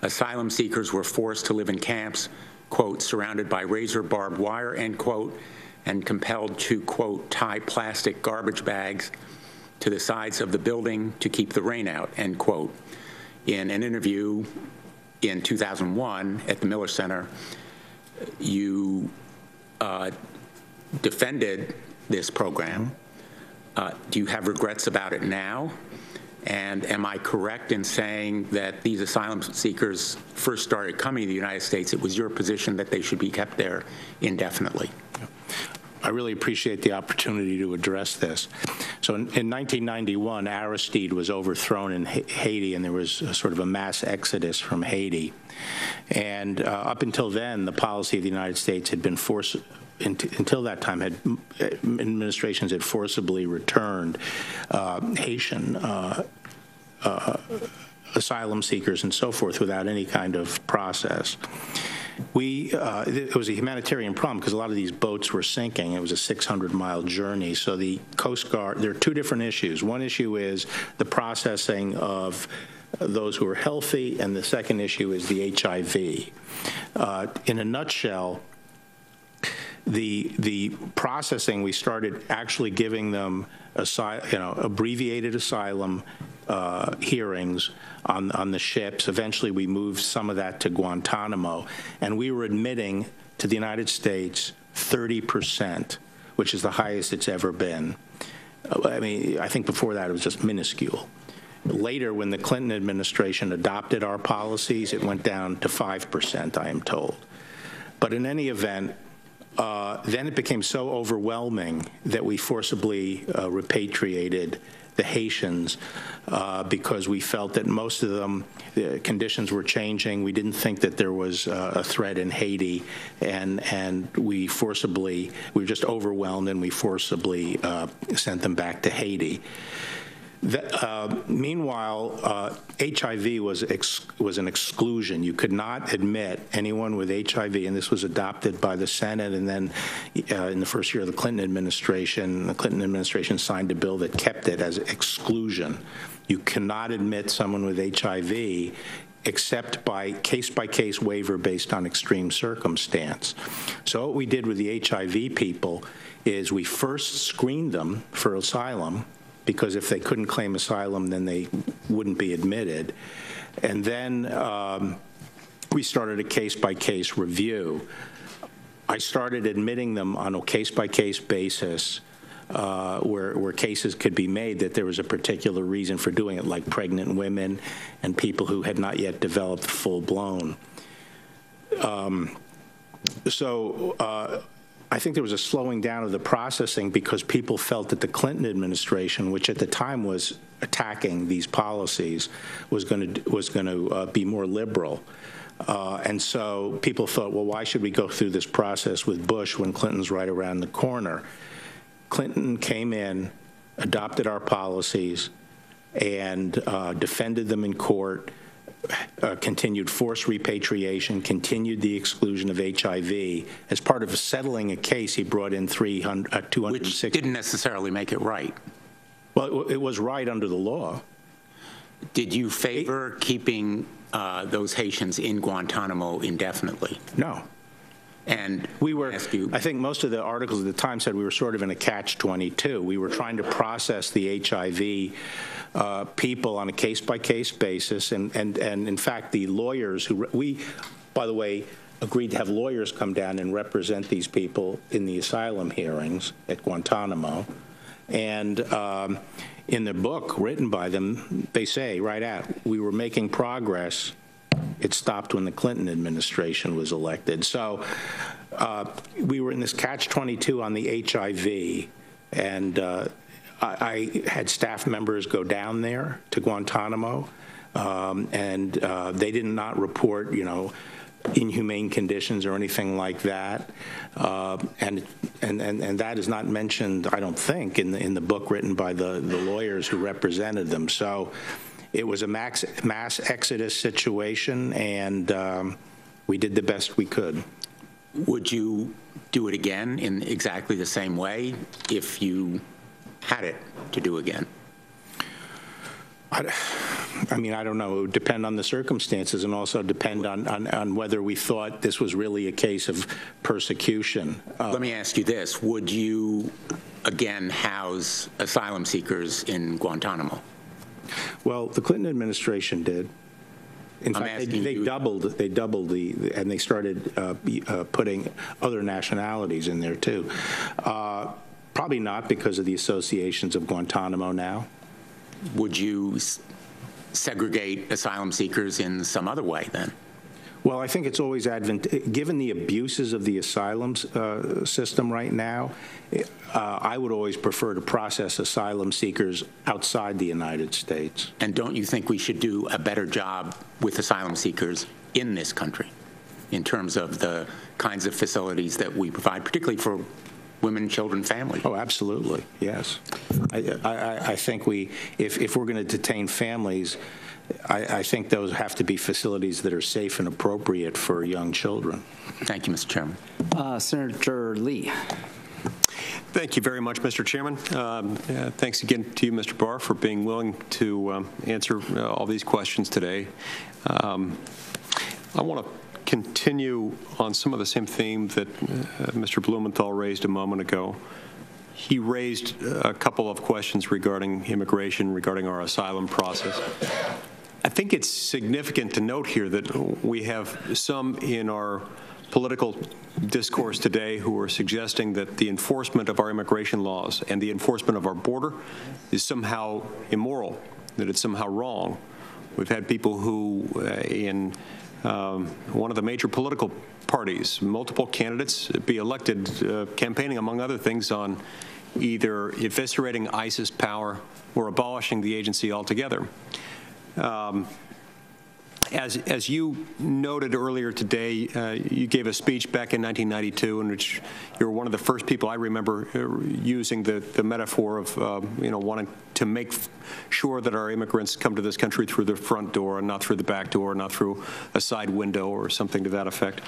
asylum seekers were forced to live in camps, quote, surrounded by razor barbed wire, end quote, and compelled to, quote, tie plastic garbage bags to the sides of the building to keep the rain out, end quote. In an interview in 2001 at the Miller Center, you uh, defended this program. Uh, Do you have regrets about it now? And am I correct in saying that these asylum seekers first started coming to the United States, it was your position that they should be kept there indefinitely? I really appreciate the opportunity to address this. So in, in 1991, Aristide was overthrown in Ha- Haiti, and there was sort of a mass exodus from Haiti. And uh, up until then, the policy of the United States had been forced. Until that time, had uh, administrations had forcibly returned uh, Haitian uh, uh, asylum seekers and so forth without any kind of process. We, uh, it was a humanitarian problem because a lot of these boats were sinking. It was a 600-mile journey. So the Coast Guard, there are two different issues. One issue is the processing of those who are healthy, and the second issue is the HIV. Uh, in a nutshell, the the processing we started actually giving them you know abbreviated asylum uh, hearings on on the ships. Eventually, we moved some of that to Guantanamo, and we were admitting to the United States 30 percent, which is the highest it's ever been. Uh, I mean, I think before that it was just minuscule. Later, when the Clinton administration adopted our policies, it went down to 5 percent, I am told. But in any event, uh, then it became so overwhelming that we forcibly uh, repatriated the Haitians uh, because we felt that most of them, the conditions were changing. We didn't think that there was uh, a threat in Haiti, and and we forcibly, we were just overwhelmed, and we forcibly uh, sent them back to Haiti. Uh, Meanwhile, uh, HIV was was an exclusion. You could not admit anyone with HIV, and this was adopted by the Senate, and then uh, in the first year of the Clinton administration, the Clinton administration signed a bill that kept it as exclusion. You cannot admit someone with HIV except by case-by-case waiver based on extreme circumstance. So what we did with the HIV people is we first screened them for asylum, because if they couldn't claim asylum, then they wouldn't be admitted. And then um, we started a case-by-case review. I started admitting them on a case-by-case basis uh, where, where cases could be made that there was a particular reason for doing it, like pregnant women and people who had not yet developed full-blown. Um, so uh, I think there was a slowing down of the processing because people felt that the Clinton administration, which at the time was attacking these policies, was going to was going to uh, be more liberal. Uh, and so people thought, well, why should we go through this process with Bush when Clinton's right around the corner? Clinton came in, adopted our policies, and uh, defended them in court, uh, continued forced repatriation, continued the exclusion of HIV. As part of settling a case, he brought in 300, uh, Which 260. didn't necessarily make it right. Well, it was right under the law. Did you favor keeping uh, those Haitians in Guantanamo indefinitely? No. And We were, I think most of the articles at the time said we were sort of in a catch-22. We were trying to process the HIV uh, people on a case-by-case basis, and, and, and in fact, the lawyers who, we, by the way, agreed to have lawyers come down and represent these people in the asylum hearings at Guantanamo, And um, in the book written by them, they say right out, we were making progress. It stopped when the Clinton administration was elected. So uh, we were in this catch-22 on the HIV, and uh, I, I had staff members go down there to Guantanamo, um, and uh, they did not report, you know, inhumane conditions or anything like that. Uh, and, and, and, and that is not mentioned, I don't think, in the, in the book written by the, the lawyers who represented them. So it was a max, mass exodus situation, and um, we did the best we could. Would you do it again in exactly the same way if you had it to do again? I, I mean, I don't know. It would depend on the circumstances and also depend on, on, on whether we thought this was really a case of persecution. Uh, Let me ask you this. Would you again house asylum seekers in Guantanamo? Well, the Clinton administration did. In I'm fact, they, they doubled, they doubled the, and they started uh, uh, putting other nationalities in there too. Uh, Probably not because of the associations of Guantanamo now. Would you s- segregate asylum seekers in some other way then? Well, I think it's always advent, given the abuses of the asylum uh, system right now, uh, I would always prefer to process asylum seekers outside the United States. And don't you think we should do a better job with asylum seekers in this country in terms of the kinds of facilities that we provide, particularly for women, children, families? Oh, absolutely, yes. I, I, I think we, if, if we're going to detain families, I, I think those have to be facilities that are safe and appropriate for young children. Thank you, Mr. Chairman. Uh, Senator Lee. Thank you very much, Mr. Chairman. Um, uh, Thanks again to you, Mr. Barr, for being willing to um, answer uh, all these questions today. Um, I want to continue on some of the same theme that uh, Mr. Blumenthal raised a moment ago. He raised a couple of questions regarding immigration, regarding our asylum process. I think it's significant to note here that we have some in our political discourse today who are suggesting that the enforcement of our immigration laws and the enforcement of our border is somehow immoral, that it's somehow wrong. We've had people who, uh, in um, one of the major political parties, multiple candidates be elected, uh, campaigning, among other things, on either eviscerating ICE's power or abolishing the agency altogether. Um, as, as you noted earlier today, uh, you gave a speech back in 1992 in which you were one of the first people I remember uh, using the, the metaphor of, uh, you know, wanting to make sure that our immigrants come to this country through the front door and not through the back door, not through a side window or something to that effect.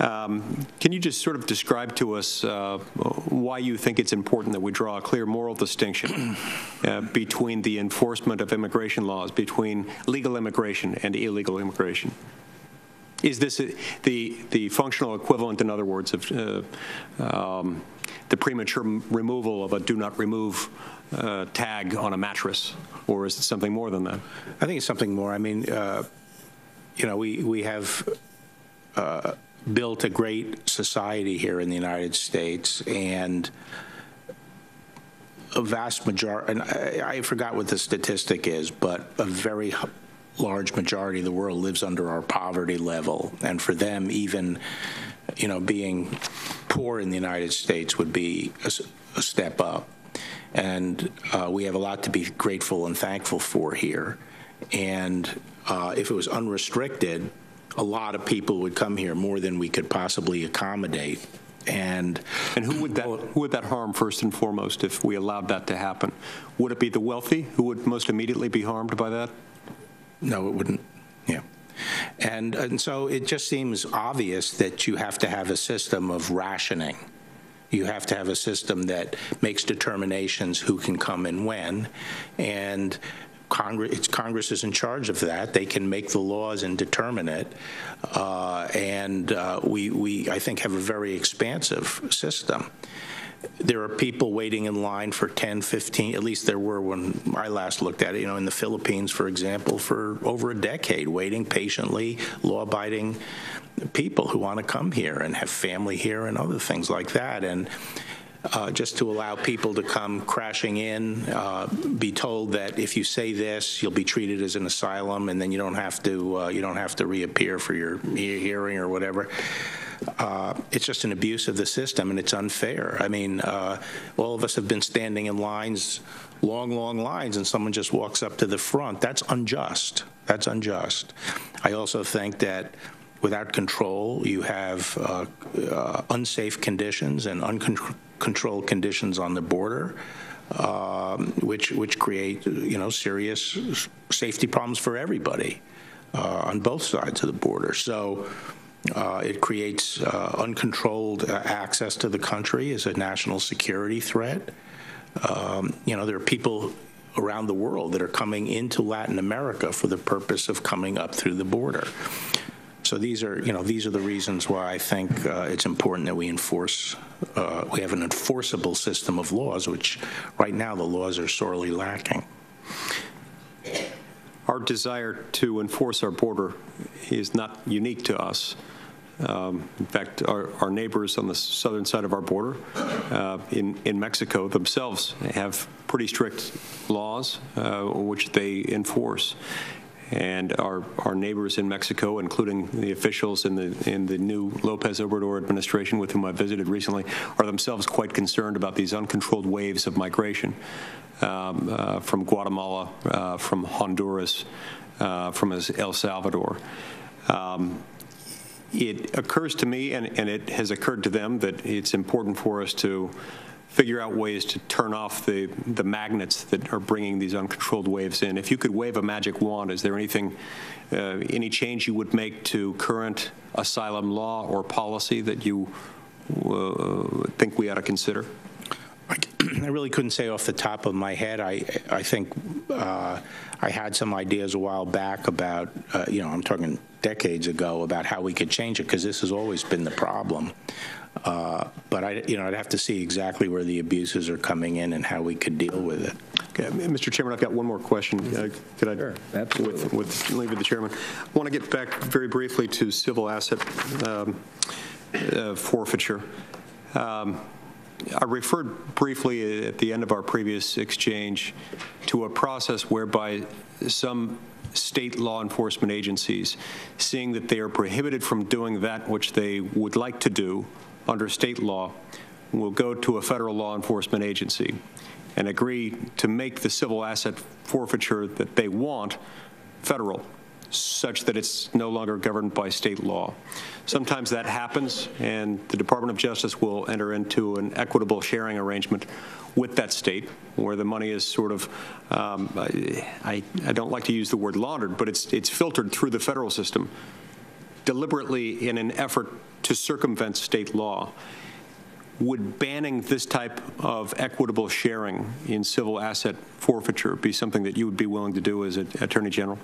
Um, can you just sort of describe to us uh, why you think it's important that we draw a clear moral distinction uh, between the enforcement of immigration laws, between legal immigration and illegal immigration? Is this a, the the functional equivalent, in other words, of uh, um, the premature removal of a "do not remove" uh, tag on a mattress, or is it something more than that? I think it's something more. I mean, uh, you know, we, we have uh, built a great society here in the United States, and a vast majority, and I, I forgot what the statistic is, but a very large majority of the world lives under our poverty level. And for them, even, you know, being poor in the United States would be a step up. And uh, we have a lot to be grateful and thankful for here. And uh, if it was unrestricted, a lot of people would come here, more than we could possibly accommodate. And And who would that who would that harm first and foremost if we allowed that to happen? Would it be the wealthy who would most immediately be harmed by that? No, it wouldn't. Yeah. And, and so it just seems obvious that you have to have a system of rationing. You have to have a system that makes determinations who can come and when. And Congress, it's Congress is in charge of that. They can make the laws and determine it. Uh, and uh, we, we, I think, have a very expansive system. There are people waiting in line for 10, 15, at least there were when I last looked at it, you know, in the Philippines, for example, for over a decade, waiting patiently, law-abiding people who want to come here and have family here and other things like that. And uh, just to allow people to come crashing in, uh, be told that if you say this, you'll be treated as an asylum, and then you don't have to uh, you don't have to reappear for your hearing or whatever. Uh, it's just an abuse of the system, and it's unfair. I mean, uh, all of us have been standing in lines, long, long lines, and someone just walks up to the front. That's unjust. That's unjust. I also think that without control, you have uh, uh, unsafe conditions and uncontrolled conditions on the border, um, which which create you know serious safety problems for everybody uh, on both sides of the border. So. Uh, it creates uh, uncontrolled uh, access to the country as a national security threat. Um, you know, there are people around the world that are coming into Latin America for the purpose of coming up through the border. So these are, you know, these are the reasons why I think uh, it's important that we enforce, uh, we have an enforceable system of laws, which right now the laws are sorely lacking. Our desire to enforce our border is not unique to us. Um, in fact, our, our, neighbors on the southern side of our border uh, in, in Mexico themselves have pretty strict laws uh, which they enforce and our, our neighbors in Mexico, including the officials in the, in the new Lopez Obrador administration with whom I visited recently, are themselves quite concerned about these uncontrolled waves of migration um, uh, from Guatemala, uh, from Honduras, uh, from El Salvador. Um, it occurs to me, and, and it has occurred to them, that it's important for us to figure out ways to turn off the, the magnets that are bringing these uncontrolled waves in. If you could wave a magic wand, is there anything, uh, any change you would make to current asylum law or policy that you uh, think we ought to consider? I really couldn't say off the top of my head. I I think uh, I had some ideas a while back about uh, you know I'm talking decades ago about how we could change it because this has always been the problem. Uh, but I, you know, I'd have to see exactly where the abuses are coming in and how we could deal with it. Okay, Mr. Chairman, I've got one more question. Uh, could I, sure, absolutely. With, with leave of the chairman, I want to get back very briefly to civil asset um, uh, forfeiture. Um, I referred briefly at the end of our previous exchange to a process whereby some state law enforcement agencies, seeing that they are prohibited from doing that which they would like to do under state law will go to a federal law enforcement agency and agree to make the civil asset forfeiture that they want federal such that it's no longer governed by state law. Sometimes that happens, and the Department of Justice will enter into an equitable sharing arrangement with that state, where the money is sort of, um, I, I don't like to use the word laundered, but it's, it's filtered through the federal system deliberately in an effort to circumvent state law. Would banning this type of equitable sharing in civil asset forfeiture be something that you would be willing to do as an Attorney General?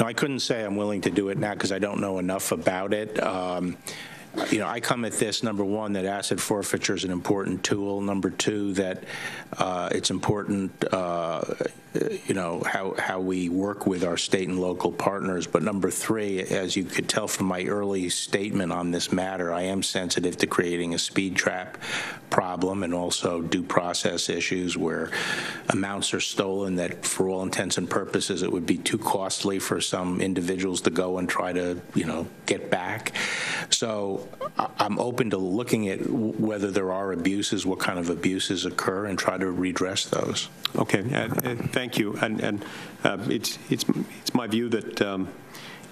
No, I couldn't say I'm willing to do it now because I don't know enough about it. Um, you know, I come at this, number one, that asset forfeiture is an important tool. Number two, that uh, it's important, uh, you know, how, how we work with our state and local partners. But number three, as you could tell from my early statement on this matter, I am sensitive to creating a speed trap problem and also due process issues where amounts are stolen that, for all intents and purposes, it would be too costly for some individuals to go and try to, you know, get back. So I'm open to looking at whether there are abuses, what kind of abuses occur, and try to redress those. Okay, uh, uh, thank you. And, and uh, it's, it's, it's my view that um,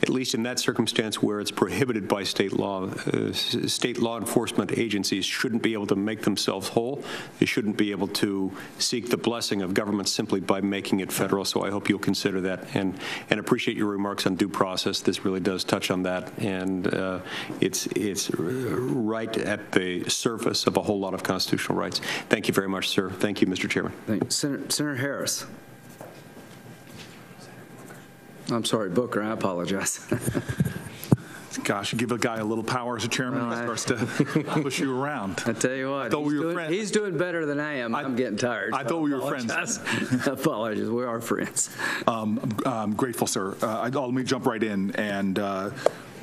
at least in that circumstance where it's prohibited by state law, uh, state law enforcement agencies shouldn't be able to make themselves whole. They shouldn't be able to seek the blessing of government simply by making it federal. So I hope you'll consider that and, and appreciate your remarks on due process. This really does touch on that, and uh, it's, it's right at the surface of a whole lot of constitutional rights. Thank you very much, sir. Thank you, Mr. Chairman. Thank you. Senator, Senator Harris. I'm sorry, Booker, I apologize. Gosh, give a guy a little power as a chairman, well, he starts to push you around. I tell you what, he's, we doing, he's, doing, better than I am. I, am getting tired. I so thought we were friends. apologies, we are friends. Um, I'm, grateful, sir. Uh, let me jump right in and uh,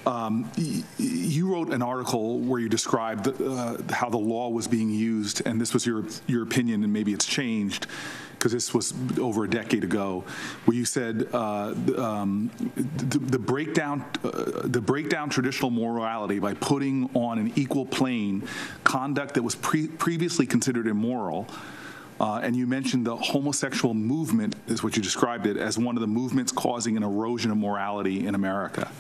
um, you wrote an article where you described uh, how the law was being used, and this was your your opinion, and maybe it's changed because this was over a decade ago, where you said uh, um, the, the breakdown uh, the breakdown traditional morality by putting on an equal plane conduct that was pre- previously considered immoral. Uh, and you mentioned the homosexual movement, is what you described it, as one of the movements causing an erosion of morality in America.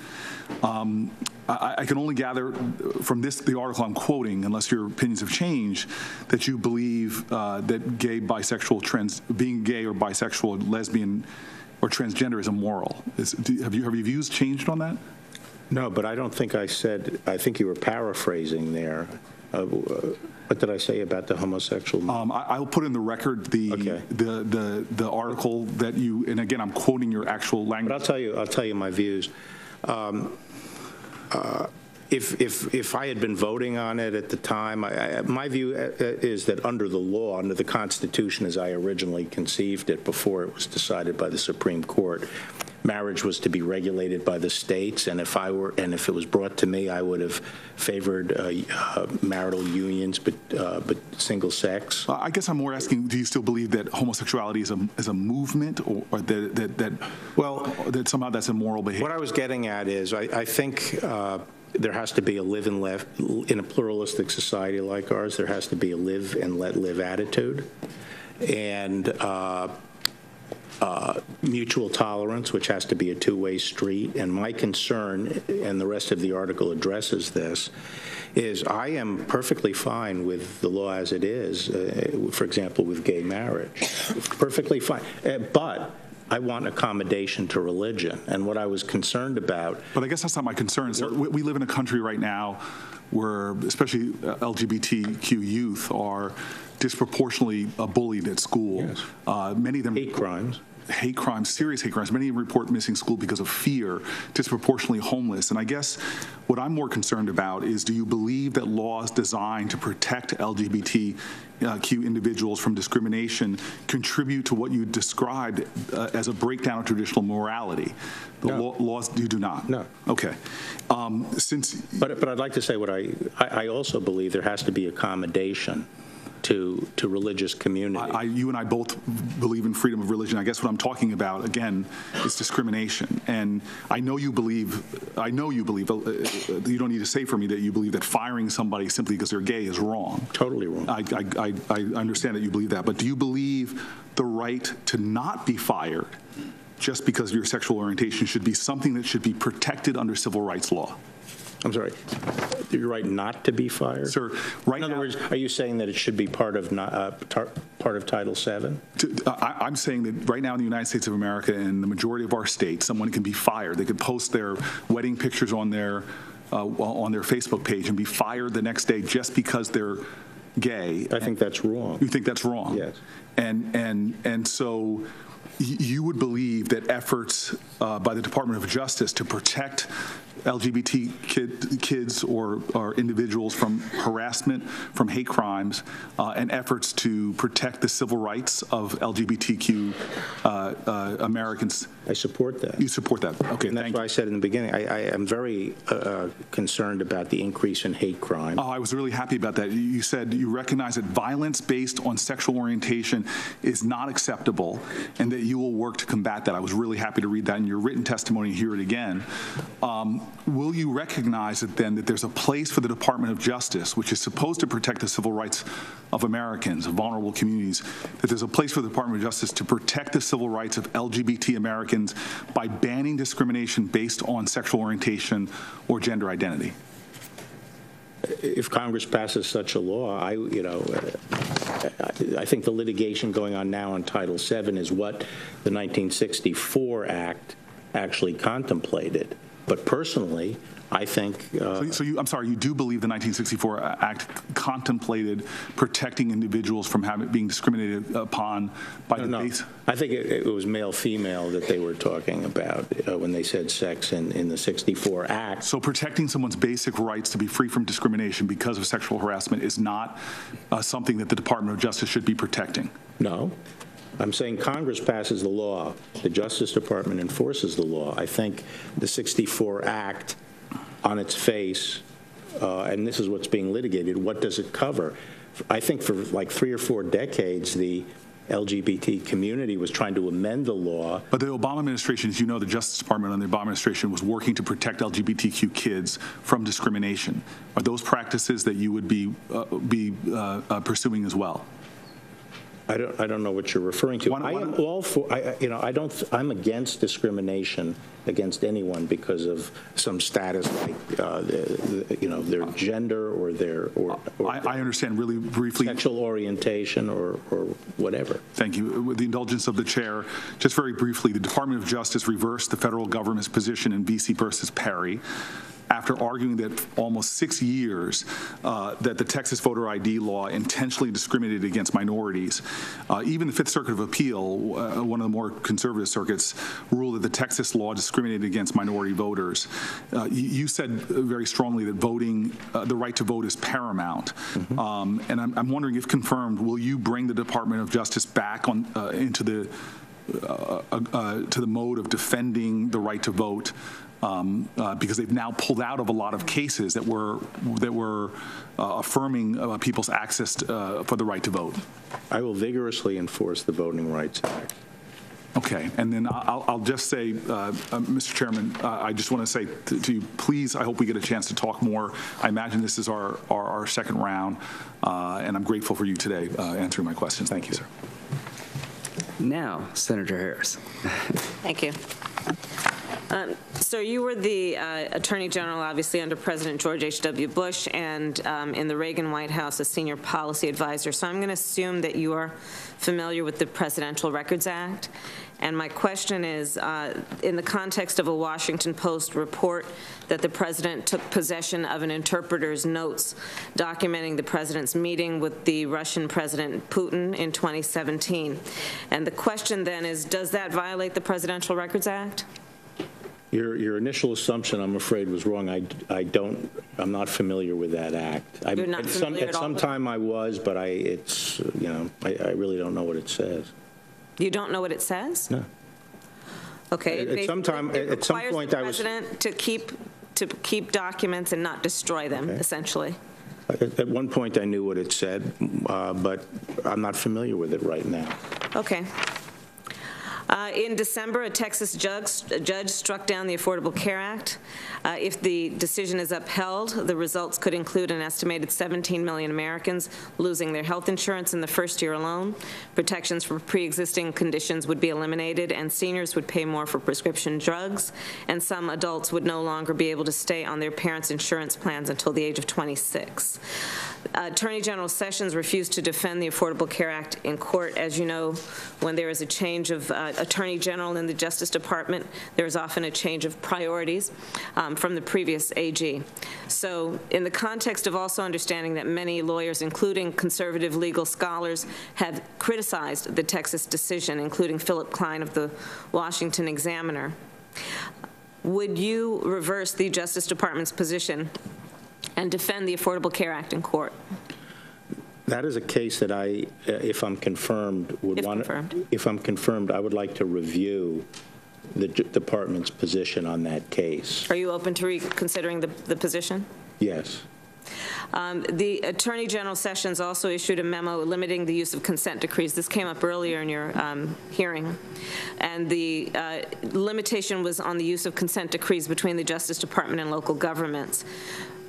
Um, I, I can only gather from this, the article I'm quoting, unless your opinions have changed, that you believe uh, that gay, bisexual, trans, being gay or bisexual, lesbian, or transgender is immoral. Is, do, have, you, have your views changed on that? No, but I don't think I said, I think you were paraphrasing there. Uh, what did I say about the homosexual? Um, I, I'll put in the record the, Okay. the, the, the article that you, and again, I'm quoting your actual language. But. I'll tell you, I'll tell you my views. Um, uh, If, if, if I had been voting on it at the time, I, I, my view uh, uh, is that under the law, under the Constitution as I originally conceived it before it was decided by the Supreme Court, marriage was to be regulated by the states, and if I were, and if it was brought to me, I would have favored uh, uh, marital unions, but, uh, but single sex. Uh, I guess I'm more asking, do you still believe that homosexuality is a, is a movement or, or that, that, that, Well, that somehow that's immoral behavior? What I was getting at is, I, I think uh, there has to be a live and let, in a pluralistic society like ours, there has to be a live and let live attitude. And uh, mutual tolerance, which has to be a two-way street. And my concern, and the rest of the article addresses this, is I am perfectly fine with the law as it is, uh, for example, with gay marriage. Perfectly fine. Uh, But I want accommodation to religion. And what I was concerned about But I guess that's not my concern, sir. We, we live in a country right now where, especially uh, LGBTQ youth, are disproportionately bullied at school. Yes. Uh, many of them hate crimes. Hate crimes, serious hate crimes. Many report missing school because of fear, disproportionately homeless. And I guess what I'm more concerned about is do you believe that laws designed to protect LGBTQ individuals from discrimination contribute to what you described uh, as a breakdown of traditional morality? The No. law, laws, you do not? No. Okay. Um, since But, but I'd like to say what I, I I also believe there has to be accommodation to, to religious community. I, you and I both believe in freedom of religion. I guess what I'm talking about, again, is discrimination. And I know you believe, I know you believe, uh, uh, you don't need to say for me that you believe that firing somebody simply because they're gay is wrong. Totally wrong. I, I, I, I understand that you believe that. But do you believe the right to not be fired just because of your sexual orientation should be something that should be protected under civil rights law? I'm sorry, you're right not to be fired? Sir, right In other now- words, are you saying that it should be part of, not- uh, tar- part of Title VII? To- I, I'm saying that right now in the United States of America, in the majority of our states, someone can be fired. They could post their wedding pictures on their uh, on their Facebook page and be fired the next day just because they're gay. I think that's wrong. You think that's wrong? Yes. And and and so you would believe that efforts uh, by the Department of Justice to protect LGBT kid, kids or, or individuals from harassment, from hate crimes, uh, and efforts to protect the civil rights of LGBTQ uh, uh, Americans. I support that. You support that? Okay, And that's why. I said in the beginning, I, I am very uh, concerned about the increase in hate crime. Oh, I was really happy about that. You- You said you recognize that violence based on sexual orientation is not acceptable and that you will work to combat that. I was really happy to read that in your written testimony and hear it again. Um, will you recognize that then that there's a place for the Department of Justice, which is supposed to protect the civil rights of Americans, of vulnerable communities, that there's a place for the Department of Justice to protect the civil rights of LGBT Americans by banning discrimination based on sexual orientation or gender identity? if Congress passes such a law, I, you know, I I think the litigation going on now on Title VII is what the 1964 Act actually contemplated. But personally, I think, uh, So, so you, I'm sorry, you do believe the 1964 Act contemplated protecting individuals from having, being discriminated upon by the no, base? I think it it was male-female that they were talking about uh, when they said sex in, in the 64 Act. So protecting someone's basic rights to be free from discrimination because of sexual harassment is not uh, something that the Department of Justice should be protecting? No. I'm saying Congress passes the law, the Justice Department enforces the law. I think the 64 Act on its face, uh, and this is what's being litigated, what does it cover? I think for like three or four decades, the LGBT community was trying to amend the law. But the Obama administration, as you know, the Justice Department and the Obama administration was working to protect LGBTQ kids from discrimination. Are those practices that you would be uh, be uh, uh, pursuing as well? I don't, I don't know what you're referring to. One- I one- am all for, I, you know, I don't, I'm against discrimination against anyone because of some status like, uh, the- the- you know, their gender or their, or or I, I understand really briefly. sexual orientation or, or whatever. Thank you. With the indulgence of the chair, just very briefly, the Department of Justice reversed the federal government's position in Veasey versus Perry after arguing that almost six years uh, that the Texas voter ID law intentionally discriminated against minorities. Uh, even the Fifth Circuit of Appeal, uh, one of the more conservative circuits, ruled that the Texas law discriminated against minority voters. Uh, you, you said very strongly that voting, uh, the right to vote is paramount. Um, and I'm, I'm wondering if confirmed, will you bring the Department of Justice back on uh, into the uh, uh, uh, to the mode of defending the right to vote um, uh, because they've now pulled out of a lot of cases that were that were uh, affirming uh, people's access to, uh, for the right to vote. I will vigorously enforce the Voting Rights Act. Okay, and then I'll, I'll just say, uh, uh, Mr. Chairman, uh, I just want to say to, to you, please, I hope we get a chance to talk more. I imagine this is our, our, our second round, uh, and I'm grateful for you today uh, answering my questions. Thank you, sir. Now, Senator Harris. Thank you. Um, So you were the uh, Attorney General, obviously, under President George H.W. Bush, and um, in the Reagan White House, a senior policy advisor. So I'm going to assume that you are familiar with the Presidential Records Act. And my question is, uh, in the context of a Washington Post report that the president took possession of an interpreter's notes documenting the president's meeting with the Russian President Putin in 2017. And the question then is, does that violate the Presidential Records Act? Your, your initial assumption, I'm afraid, was wrong. I, I don't, I'm not familiar with that act. I- You're not at some- familiar at all some with- time I was, but I, it's, you know, I, I really don't know what it says. You don't know what it says? No. Okay. At- at some time- it at some requires point the I was- president to keep, to keep documents and not destroy them, Okay. essentially. At, at one point I knew what it said, uh, but I'm not familiar with it right now. Okay. Uh, In December, a Texas judge judge struck down the Affordable Care Act. Uh, If the decision is upheld, the results could include an estimated 17 million Americans losing their health insurance in the first year alone. Protections for pre-existing conditions would be eliminated, and seniors would pay more for prescription drugs, and some adults would no longer be able to stay on their parents' insurance plans until the age of 26. Attorney General Sessions refused to defend the Affordable Care Act in court. As you know, when there is a change of uh, Attorney General in the Justice Department, there is often a change of priorities um, from the previous AG. So in the context of also understanding that many lawyers, including conservative legal scholars, have criticized the Texas decision, including Philip Klein of the Washington Examiner, would you reverse the Justice Department's position and defend the Affordable Care Act in court? That is a case that I, uh, if I'm confirmed, would If want. confirmed. If I'm confirmed, I would like to review the department's position on that case. Are you open to reconsidering the, the position? Yes. Um, The Attorney General Sessions also issued a memo limiting the use of consent decrees. This came up earlier in your um, hearing. And the uh, limitation was on the use of consent decrees between the Justice Department and local governments.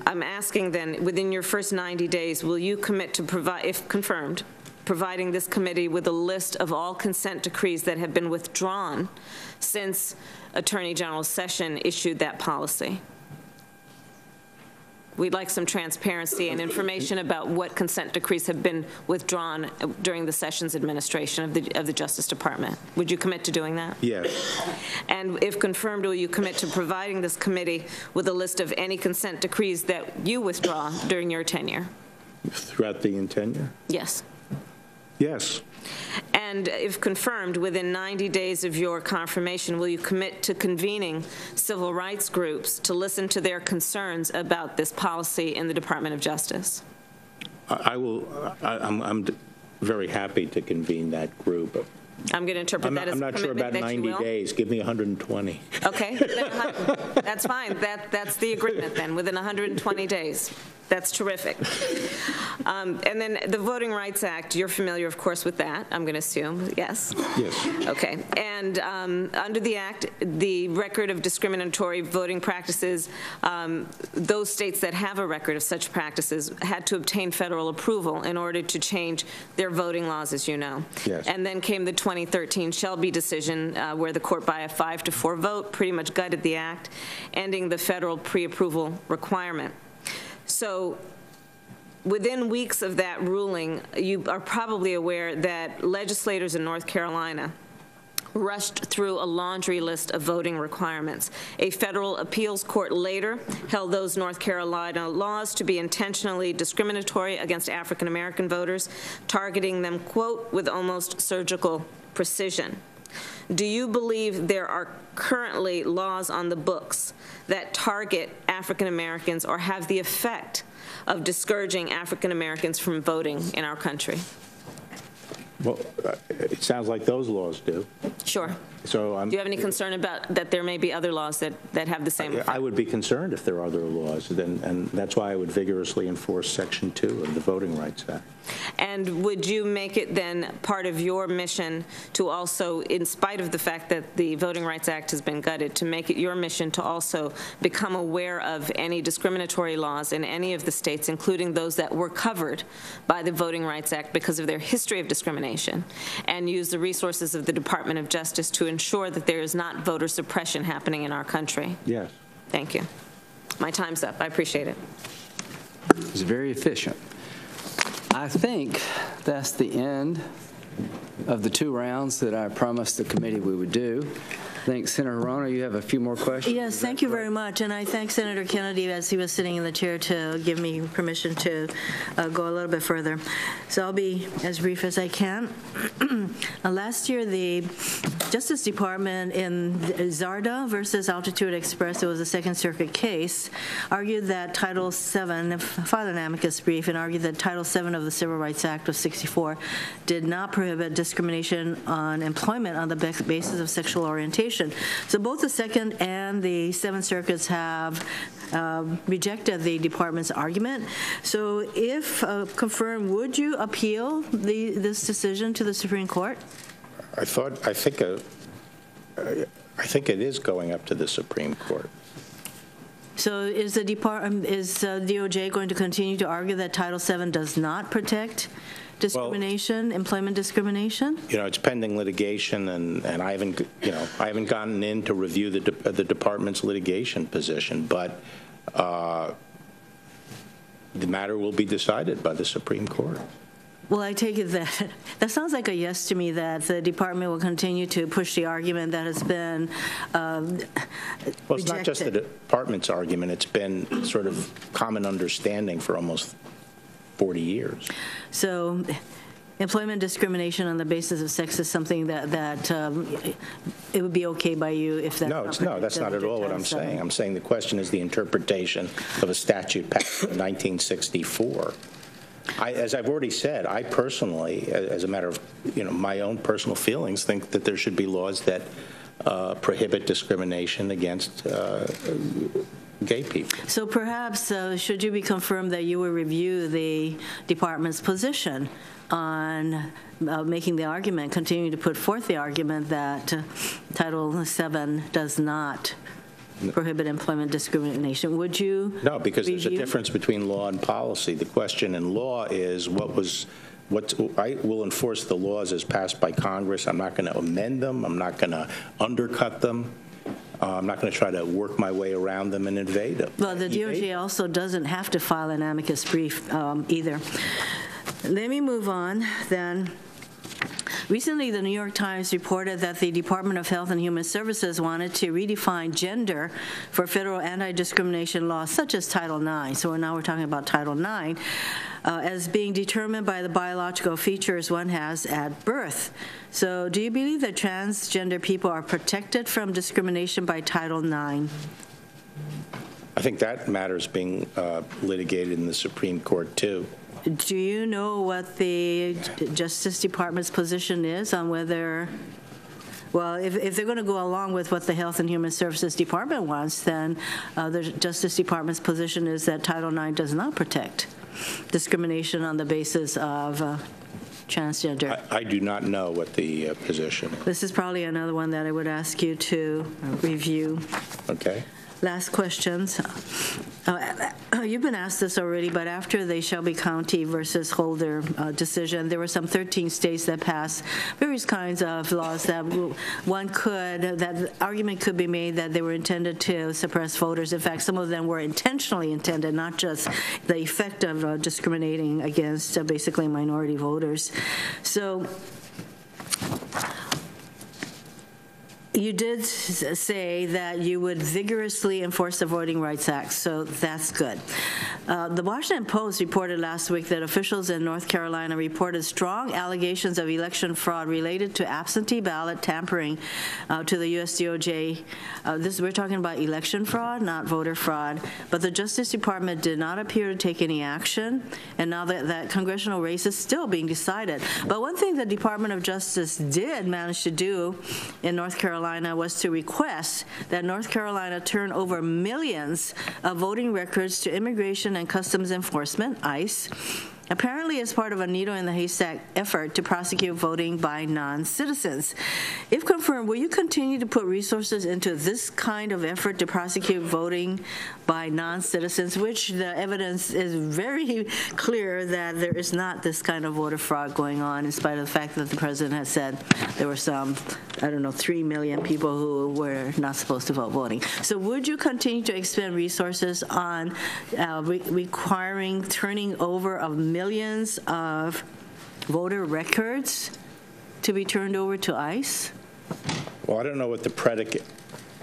I'm asking then, within your first 90 days, will you commit to provide, if confirmed, providing this committee with a list of all consent decrees that have been withdrawn since Attorney General Session issued that policy? We'd like some transparency and information about what consent decrees have been withdrawn during the Sessions administration of the, of the Justice Department. Would you commit to doing that? Yes. And if confirmed, will you commit to providing this committee with a list of any consent decrees that you withdraw during your tenure? Throughout the tenure? Yes. Yes. And if confirmed, within 90 days of your confirmation, will you commit to convening civil rights groups to listen to their concerns about this policy in the Department of Justice? I I will, I- I'm, I'm very happy to convene that group. I'm going to interpret I'm that not, as I'm not sure about 90 days. Give me 120. Okay, then a hun- that's fine. That, that's the agreement then, within 120 days. That's terrific. Um, And then the Voting Rights Act, you're familiar, of course, with that, I'm going to assume, yes? Yes. Okay, and um, under the act, the record of discriminatory voting practices, um, those states that have a record of such practices had to obtain federal approval in order to change their voting laws, as you know. Yes. And then came the 2013 Shelby decision, uh, where the court by a five to four vote pretty much gutted the act, ending the federal pre-approval requirement. So within weeks of that ruling, you are probably aware that legislators in North Carolina rushed through a laundry list of voting requirements. A federal appeals court later held those North Carolina laws to be intentionally discriminatory against African-American voters, targeting them, quote, with almost surgical precision. Do you believe there are currently laws on the books that target African Americans or have the effect of discouraging African Americans from voting in our country? Well, uh, it sounds like those laws do. Sure. So I'm. Do you have any concern about that there may be other laws that, that have the same effect? I would be concerned if there are other laws, then, and that's why I would vigorously enforce Section 2 of the Voting Rights Act. And would you make it then part of your mission to also, in spite of the fact that the Voting Rights Act has been gutted, to make it your mission to also become aware of any discriminatory laws in any of the states, including those that were covered by the Voting Rights Act because of their history of discrimination, and use the resources of the Department of Justice to ensure that there is not voter suppression happening in our country? Yes. Thank you. My time's up. I appreciate it. It's very efficient. I think that's the end of the two rounds that I promised the committee we would do. I think Senator Hirono, you have a few more questions? Yes, thank you very much, and I thank Senator Kennedy as he was sitting in the chair to give me permission to uh, go a little bit further. So I'll be as brief as I can. Uh, Last year, the Justice Department in Zarda versus Altitude Express, it was a Second Circuit case, argued that Title VII, filed an amicus brief, and argued that Title VII of the Civil Rights Act of 64 did not prohibit discrimination on employment on the basis of sexual orientation. So both the Second and the Seventh Circuits have um, rejected the department's argument. So if uh, confirmed, would you appeal the, this decision to the Supreme Court? I thought, I think, uh, I think it is going up to the Supreme Court. So is the department, is uh, DOJ going to continue to argue that Title VII does not protect discrimination, employment discrimination? You know, it's pending litigation, and, and I haven't, you know, I haven't gotten in to review the, de- the department's litigation position, but uh, the matter will be decided by the Supreme Court. Well, I take it that, that sounds like a yes to me, that the department will continue to push the argument that has been um, Well, it's not just the department's argument, it's been sort of common understanding for almost 40 years. So employment discrimination on the basis of sex is something that, that um, it would be okay by you if that's No, not it's, no, that's not at all what I'm saying. I'm saying the question is the interpretation of a statute passed in 1964. I, as I've already said, I personally, as a matter of, you know, my own personal feelings, think that there should be laws that uh, prohibit discrimination against uh, gay people. So perhaps, uh, should you be confirmed that you will review the department's position on uh, making the argument, continuing to put forth the argument that uh, Title VII does not prohibit employment discrimination? Would you? No, because there's a difference between law and policy. The question in law is what was, what, I will enforce the laws as passed by Congress. I'm not going to amend them. I'm not going to undercut them. Uh, I'm not going to try to work my way around them and evade them. Well, the Evade- DOJ also doesn't have to file an amicus brief um, either. Let me move on then. Recently, the New York Times reported that the Department of Health and Human Services wanted to redefine gender for federal anti-discrimination laws such as Title IX. So now we're talking about Title IX uh, as being determined by the biological features one has at birth. So do you believe that transgender people are protected from discrimination by Title IX? I think that matter is being uh, litigated in the Supreme Court, too. do you know what the Justice Department's position is on whether, well, if, if they're going to go along with what the Health and Human Services Department wants, then uh, the Justice Department's position is that Title IX does not protect discrimination on the basis of uh, transgender. I I do not know what the uh, position is, This is probably another one that I would ask you to review. okay? Last questions. Uh, You've been asked this already, but after the Shelby County versus Holder uh, decision, there were some 13 states that passed various kinds of laws that one could, that argument could be made that they were intended to suppress voters. In fact, some of them were intentionally intended, not just the effect of uh, discriminating against uh, basically minority voters. So You did say that you would vigorously enforce the Voting Rights Act, so that's good. Uh, The Washington Post reported last week that officials in North Carolina reported strong allegations of election fraud related to absentee ballot tampering uh, to the US DOJ. Uh, This, we're talking about election fraud, not voter fraud, but the Justice Department did not appear to take any action, and now that that congressional race is still being decided. But one thing the Department of Justice did manage to do in North Carolina was to request that North Carolina turn over millions of voting records to Immigration and Customs Enforcement, ICE, apparently as part of a needle in the haystack effort to prosecute voting by non-citizens. If confirmed, will you continue to put resources into this kind of effort to prosecute voting by non-citizens, which the evidence is very clear that there is not this kind of voter fraud going on, in spite of the fact that the president has said there were some, I don't know, 3 million people who were not supposed to vote voting. So would you continue to expend resources on uh, re- requiring turning over of millions of voter records to be turned over to ICE? Well, I don't know what the predicate,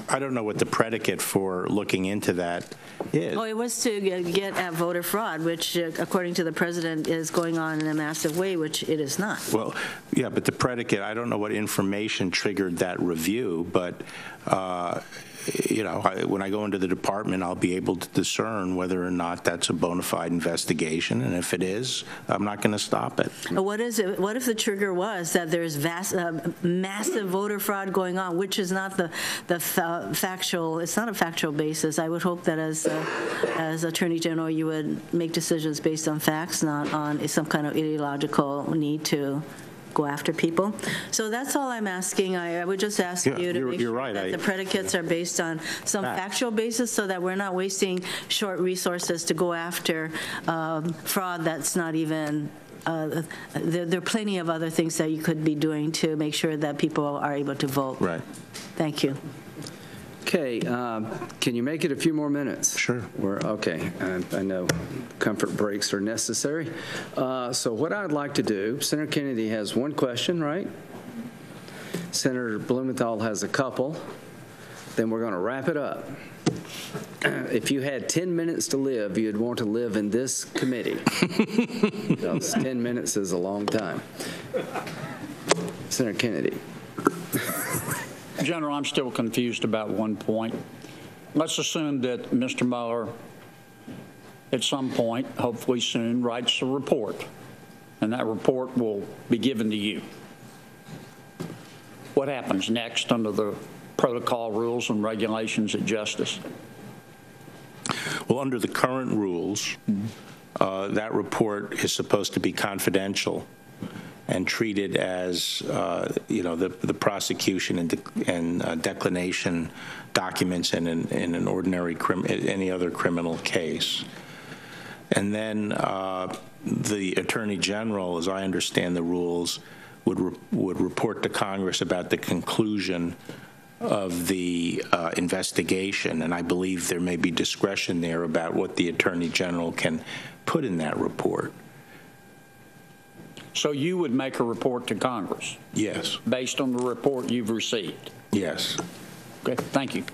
I don't know what the predicate for looking into that is. Oh, it was to get get at voter fraud, which uh, according to the president is going on in a massive way, which it is not. Well, yeah, but the predicate, I don't know what information triggered that review, but, uh, you know, when I go into the department, I'll be able to discern whether or not that's a bona fide investigation, and if it is, I'm not going to stop it. What is it, what if the trigger was that there's vast, uh, massive voter fraud going on, which is not the, the fa- factual, it's not a factual basis. I would hope that as, uh, as Attorney General, you would make decisions based on facts, not on some kind of ideological need to go after people. So that's all I'm asking. I I would just ask Yeah, you to you're- make sure right. that I- the predicates are based on some Fact. factual basis so that we're not wasting short resources to go after um, fraud that's not even, uh, there there are plenty of other things that you could be doing to make sure that people are able to vote. Right. Thank you. Okay, um, can you make it a few more minutes? Sure. We're, okay, I- I know comfort breaks are necessary. Uh, So what I'd like to do, Senator Kennedy has one question, right? Senator Blumenthal has a couple, then we're going to wrap it up. If you had 10 minutes to live, you'd want to live in this committee. 10 minutes is a long time. Senator Kennedy. General, I'm still confused about one point. Let's assume that Mr. Mueller, at some point, hopefully soon, writes a report, and that report will be given to you. What happens next under the protocol rules and regulations at Justice? Well, under the current rules, uh, that report is supposed to be confidential and treated as, uh, you know, the the prosecution and de- and uh, declination documents in an in an ordinary, any other criminal case. And then uh, the Attorney General, as I understand the rules, would re- would report to Congress about the conclusion of the uh, investigation, and I believe there may be discretion there about what the Attorney General can put in that report. So you would make a report to Congress Yes, based on the report you've received? yes. Okay, thank you.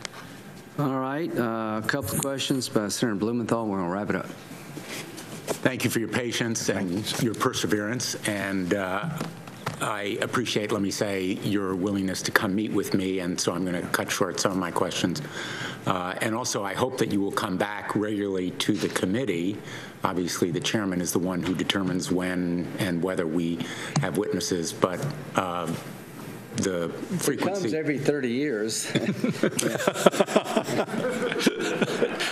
All right, uh, a couple of questions by Senator Blumenthal. We're going to wrap it up. Thank you for your patience and your perseverance, and uh, I appreciate, let me say, your willingness to come meet with me, and so I'm going to cut short some of my questions. Uh, And also, I hope that you will come back regularly to the committee. Obviously, the chairman is the one who determines when and whether we have witnesses, but uh, the It comes every 30 years.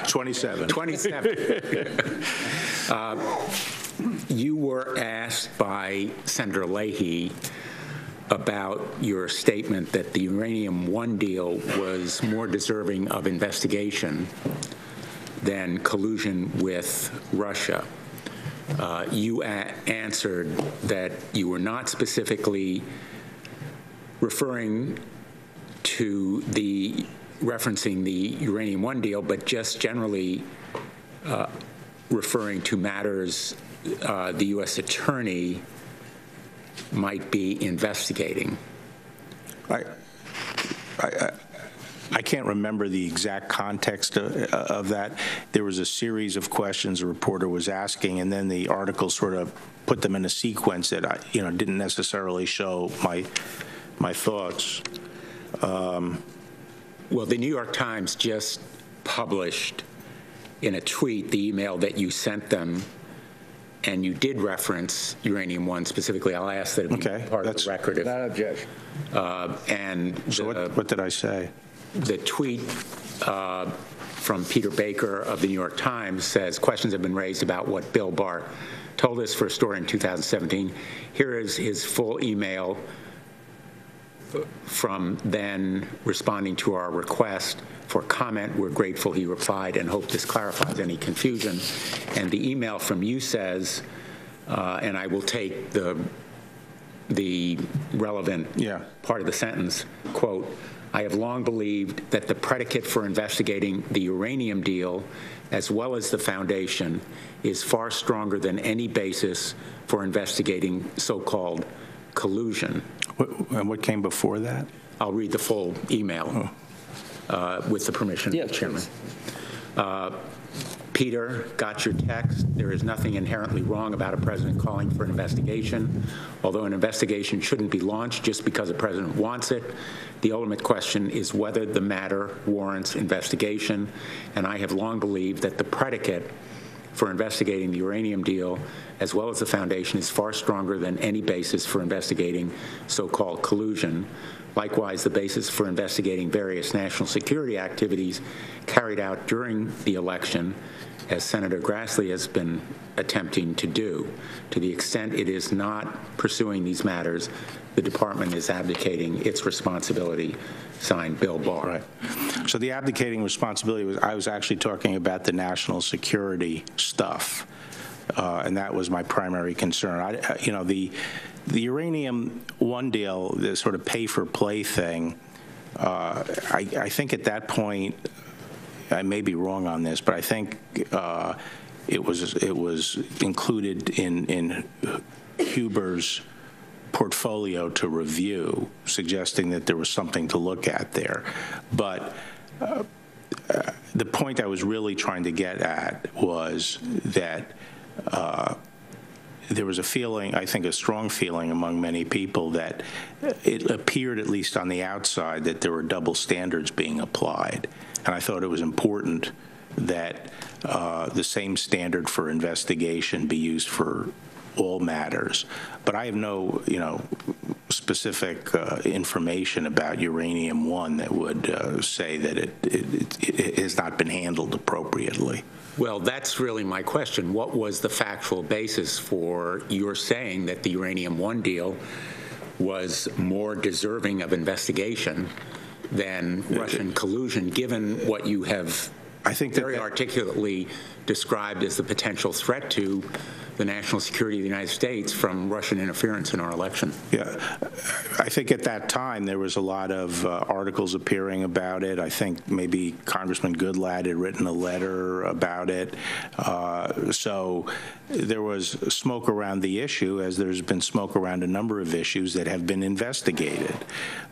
27. 27. Uh, You were asked by Senator Leahy about your statement that the Uranium One deal was more deserving of investigation than collusion with Russia. Uh, You answered that you were not specifically referring to the, referencing the Uranium One deal, but just generally uh, referring to matters uh, the U.S. Attorney might be investigating. I, I, I- I can't remember the exact context of, of that. There was a series of questions a reporter was asking, and then the article sort of put them in a sequence that I, you know, didn't necessarily show my, my thoughts. Well, the New York Times just published in a tweet the email that you sent them, and you did reference Uranium One specifically. I'll ask that it be Okay, part of the record. if- Without objection. uh, And So the- what, what did I say? The tweet uh, from Peter Baker of the New York Times says, questions have been raised about what Bill Barr told us for a story in 2017. Here is his full email from then responding to our request for comment. We're grateful he replied and hope this clarifies any confusion. And the email from you says, uh, and I will take the the relevant Yeah. part of the sentence, quote, "I have long believed that the predicate for investigating the uranium deal, as well as the foundation, is far stronger than any basis for investigating so-called collusion." What- And what came before that? I'll read the full email uh, with the permission of Yes, the chairman. Uh, Peter, got your text. There is nothing inherently wrong about a president calling for an investigation. Although an investigation shouldn't be launched just because a president wants it, the ultimate question is whether the matter warrants investigation. And I have long believed that the predicate for investigating the uranium deal, as well as the foundation, is far stronger than any basis for investigating so-called collusion. Likewise, the basis for investigating various national security activities carried out during the election, as Senator Grassley has been attempting to do. To the extent it is not pursuing these matters, the department is abdicating its responsibility. Signed, Bill Barr. Right. So the abdicating responsibility was, I was actually talking about the national security stuff, uh, and that was my primary concern. I, I- you know, the, the uranium one deal, the sort of pay-for-play thing, uh, I, I think at that point, I may be wrong on this, but I think uh, it was, it was included in, in Huber's portfolio to review, suggesting that there was something to look at there. But uh, the point I was really trying to get at was that uh, there was a feeling, I think a strong feeling among many people that it appeared, at least on the outside, that there were double standards being applied. And I thought it was important that uh, the same standard for investigation be used for all matters. But I have no, you know, specific uh, information about Uranium One that would uh, say that it, it, it has not been handled appropriately. Well, that's really my question. What was the factual basis for your saying that the Uranium One deal was more deserving of investigation than Russian collusion, given what you have I think that very that- articulately described as the potential threat to the national security of the United States from Russian interference in our election? Yeah, I think at that time there was a lot of uh, articles appearing about it. I think maybe Congressman Goodlatte had written a letter about it. Uh, so there was smoke around the issue, as there's been smoke around a number of issues that have been investigated.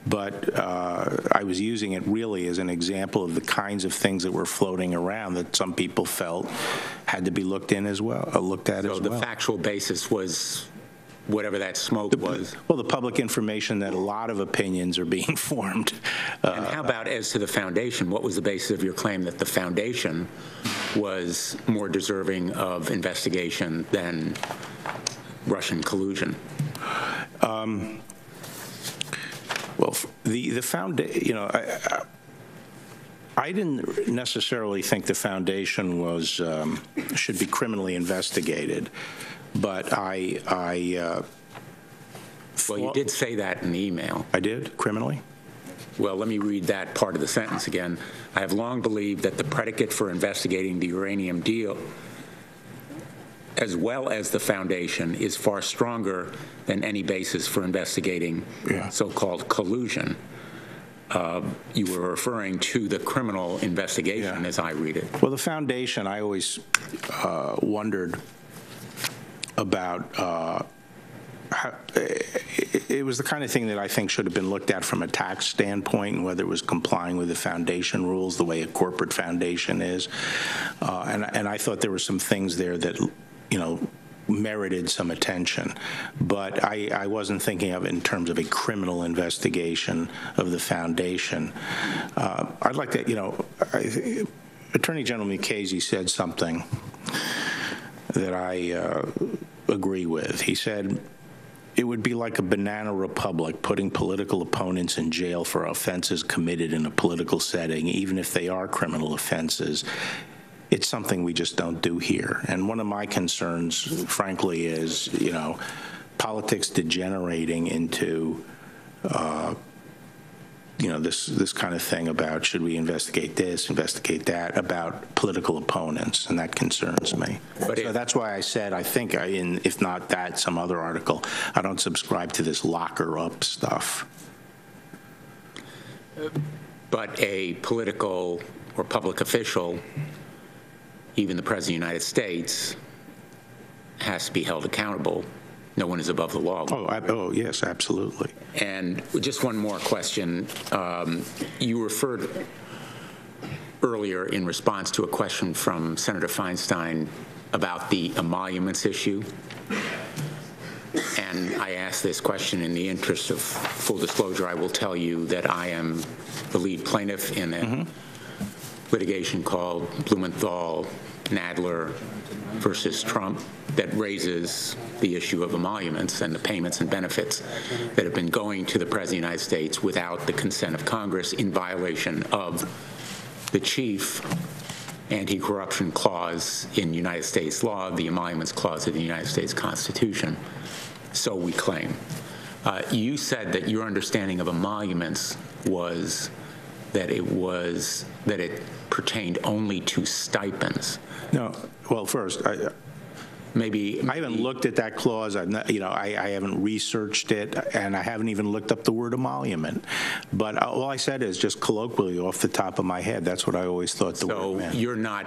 But uh, I was using it really as an example of the kinds of things that were floating around that some people felt had to be looked in as well, uh, looked at So as the factual basis was whatever that smoke was. Well, the public information that a lot of opinions are being formed. And how about as to the foundation? What was the basis of your claim that the foundation was more deserving of investigation than Russian collusion? Well, the, the founda, you know, I, I- I didn't necessarily think the foundation was, um, should be criminally investigated, but I, I, uh, Well, you did say that in the email. I did, criminally? Well, let me read that part of the sentence again. I have long believed that the predicate for investigating the uranium deal, as well as the foundation, is far stronger than any basis for investigating Yeah. so-called collusion. Uh, You were referring to the criminal investigation, Yeah. as I read it. Well, the foundation, I always uh, wondered about, uh, it it was the kind of thing that I think should have been looked at from a tax standpoint, and whether it was complying with the foundation rules, the way a corporate foundation is. Uh, And and I thought there were some things there that, you know, merited some attention. But I, I wasn't thinking of it in terms of a criminal investigation of the foundation. Uh, I'd like to, you know, I, Attorney General Mukasey said something that I uh, agree with. He said, it would be like a banana republic putting political opponents in jail for offenses committed in a political setting, even if they are criminal offenses. It's something we just don't do here. And one of my concerns, frankly, is, you know, politics degenerating into uh, you know, this, this kind of thing about should we investigate this, investigate that, about political opponents, and that concerns me. But So that's why I said, I think, I- in, if not that, some other article, I don't subscribe to this locker up stuff. But a political or public official, even the President of the United States, has to be held accountable. No one is above the law. Oh, I, oh, yes, absolutely. And just one more question. Um, You referred earlier in response to a question from Senator Feinstein about the emoluments issue. And I asked this question in the interest of full disclosure. I will tell you that I am the lead plaintiff in a litigation called Blumenthal Nadler versus Trump that raises the issue of emoluments and the payments and benefits that have been going to the President of the United States without the consent of Congress in violation of the chief anti-corruption clause in United States law, the emoluments clause of the United States Constitution. So we claim. Uh, You said that your understanding of emoluments was that it was, that it pertained only to stipends. No, well, first, I, Maybe. I haven't looked at that clause, I've not, you know, I, I haven't researched it, and I haven't even looked up the word emolument. But uh, all I said is just colloquially, off the top of my head, that's what I always thought the word So meant. you're not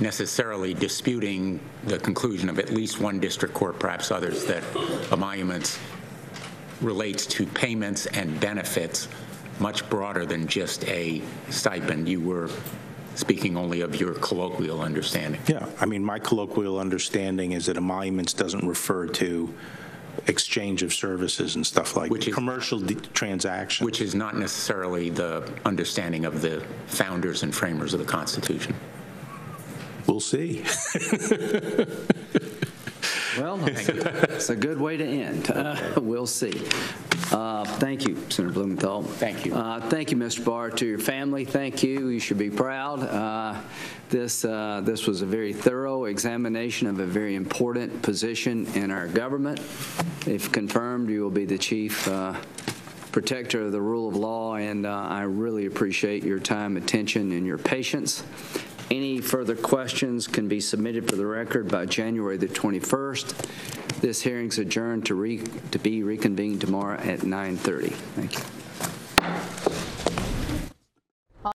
necessarily disputing the conclusion of at least one district court, perhaps others, that emoluments relates to payments and benefits much broader than just a stipend. You were speaking only of your colloquial understanding. Yeah, I mean, my colloquial understanding is that emoluments doesn't refer to exchange of services and stuff like Which that, is- commercial transactions. Which is not necessarily the understanding of the founders and framers of the Constitution. We'll see. Well, it's a good way to end. Uh, We'll see. Uh, Thank you, Senator Blumenthal. Thank you. Uh, Thank you, Mr. Barr. To your family, thank you. You should be proud. Uh, This, uh, this was a very thorough examination of a very important position in our government. If confirmed, you will be the chief uh, protector of the rule of law, and uh, I really appreciate your time, attention, and your patience. Any further questions can be submitted for the record by January the 21st. This hearing's adjourned to to be reconvened tomorrow at 9:30. Thank you.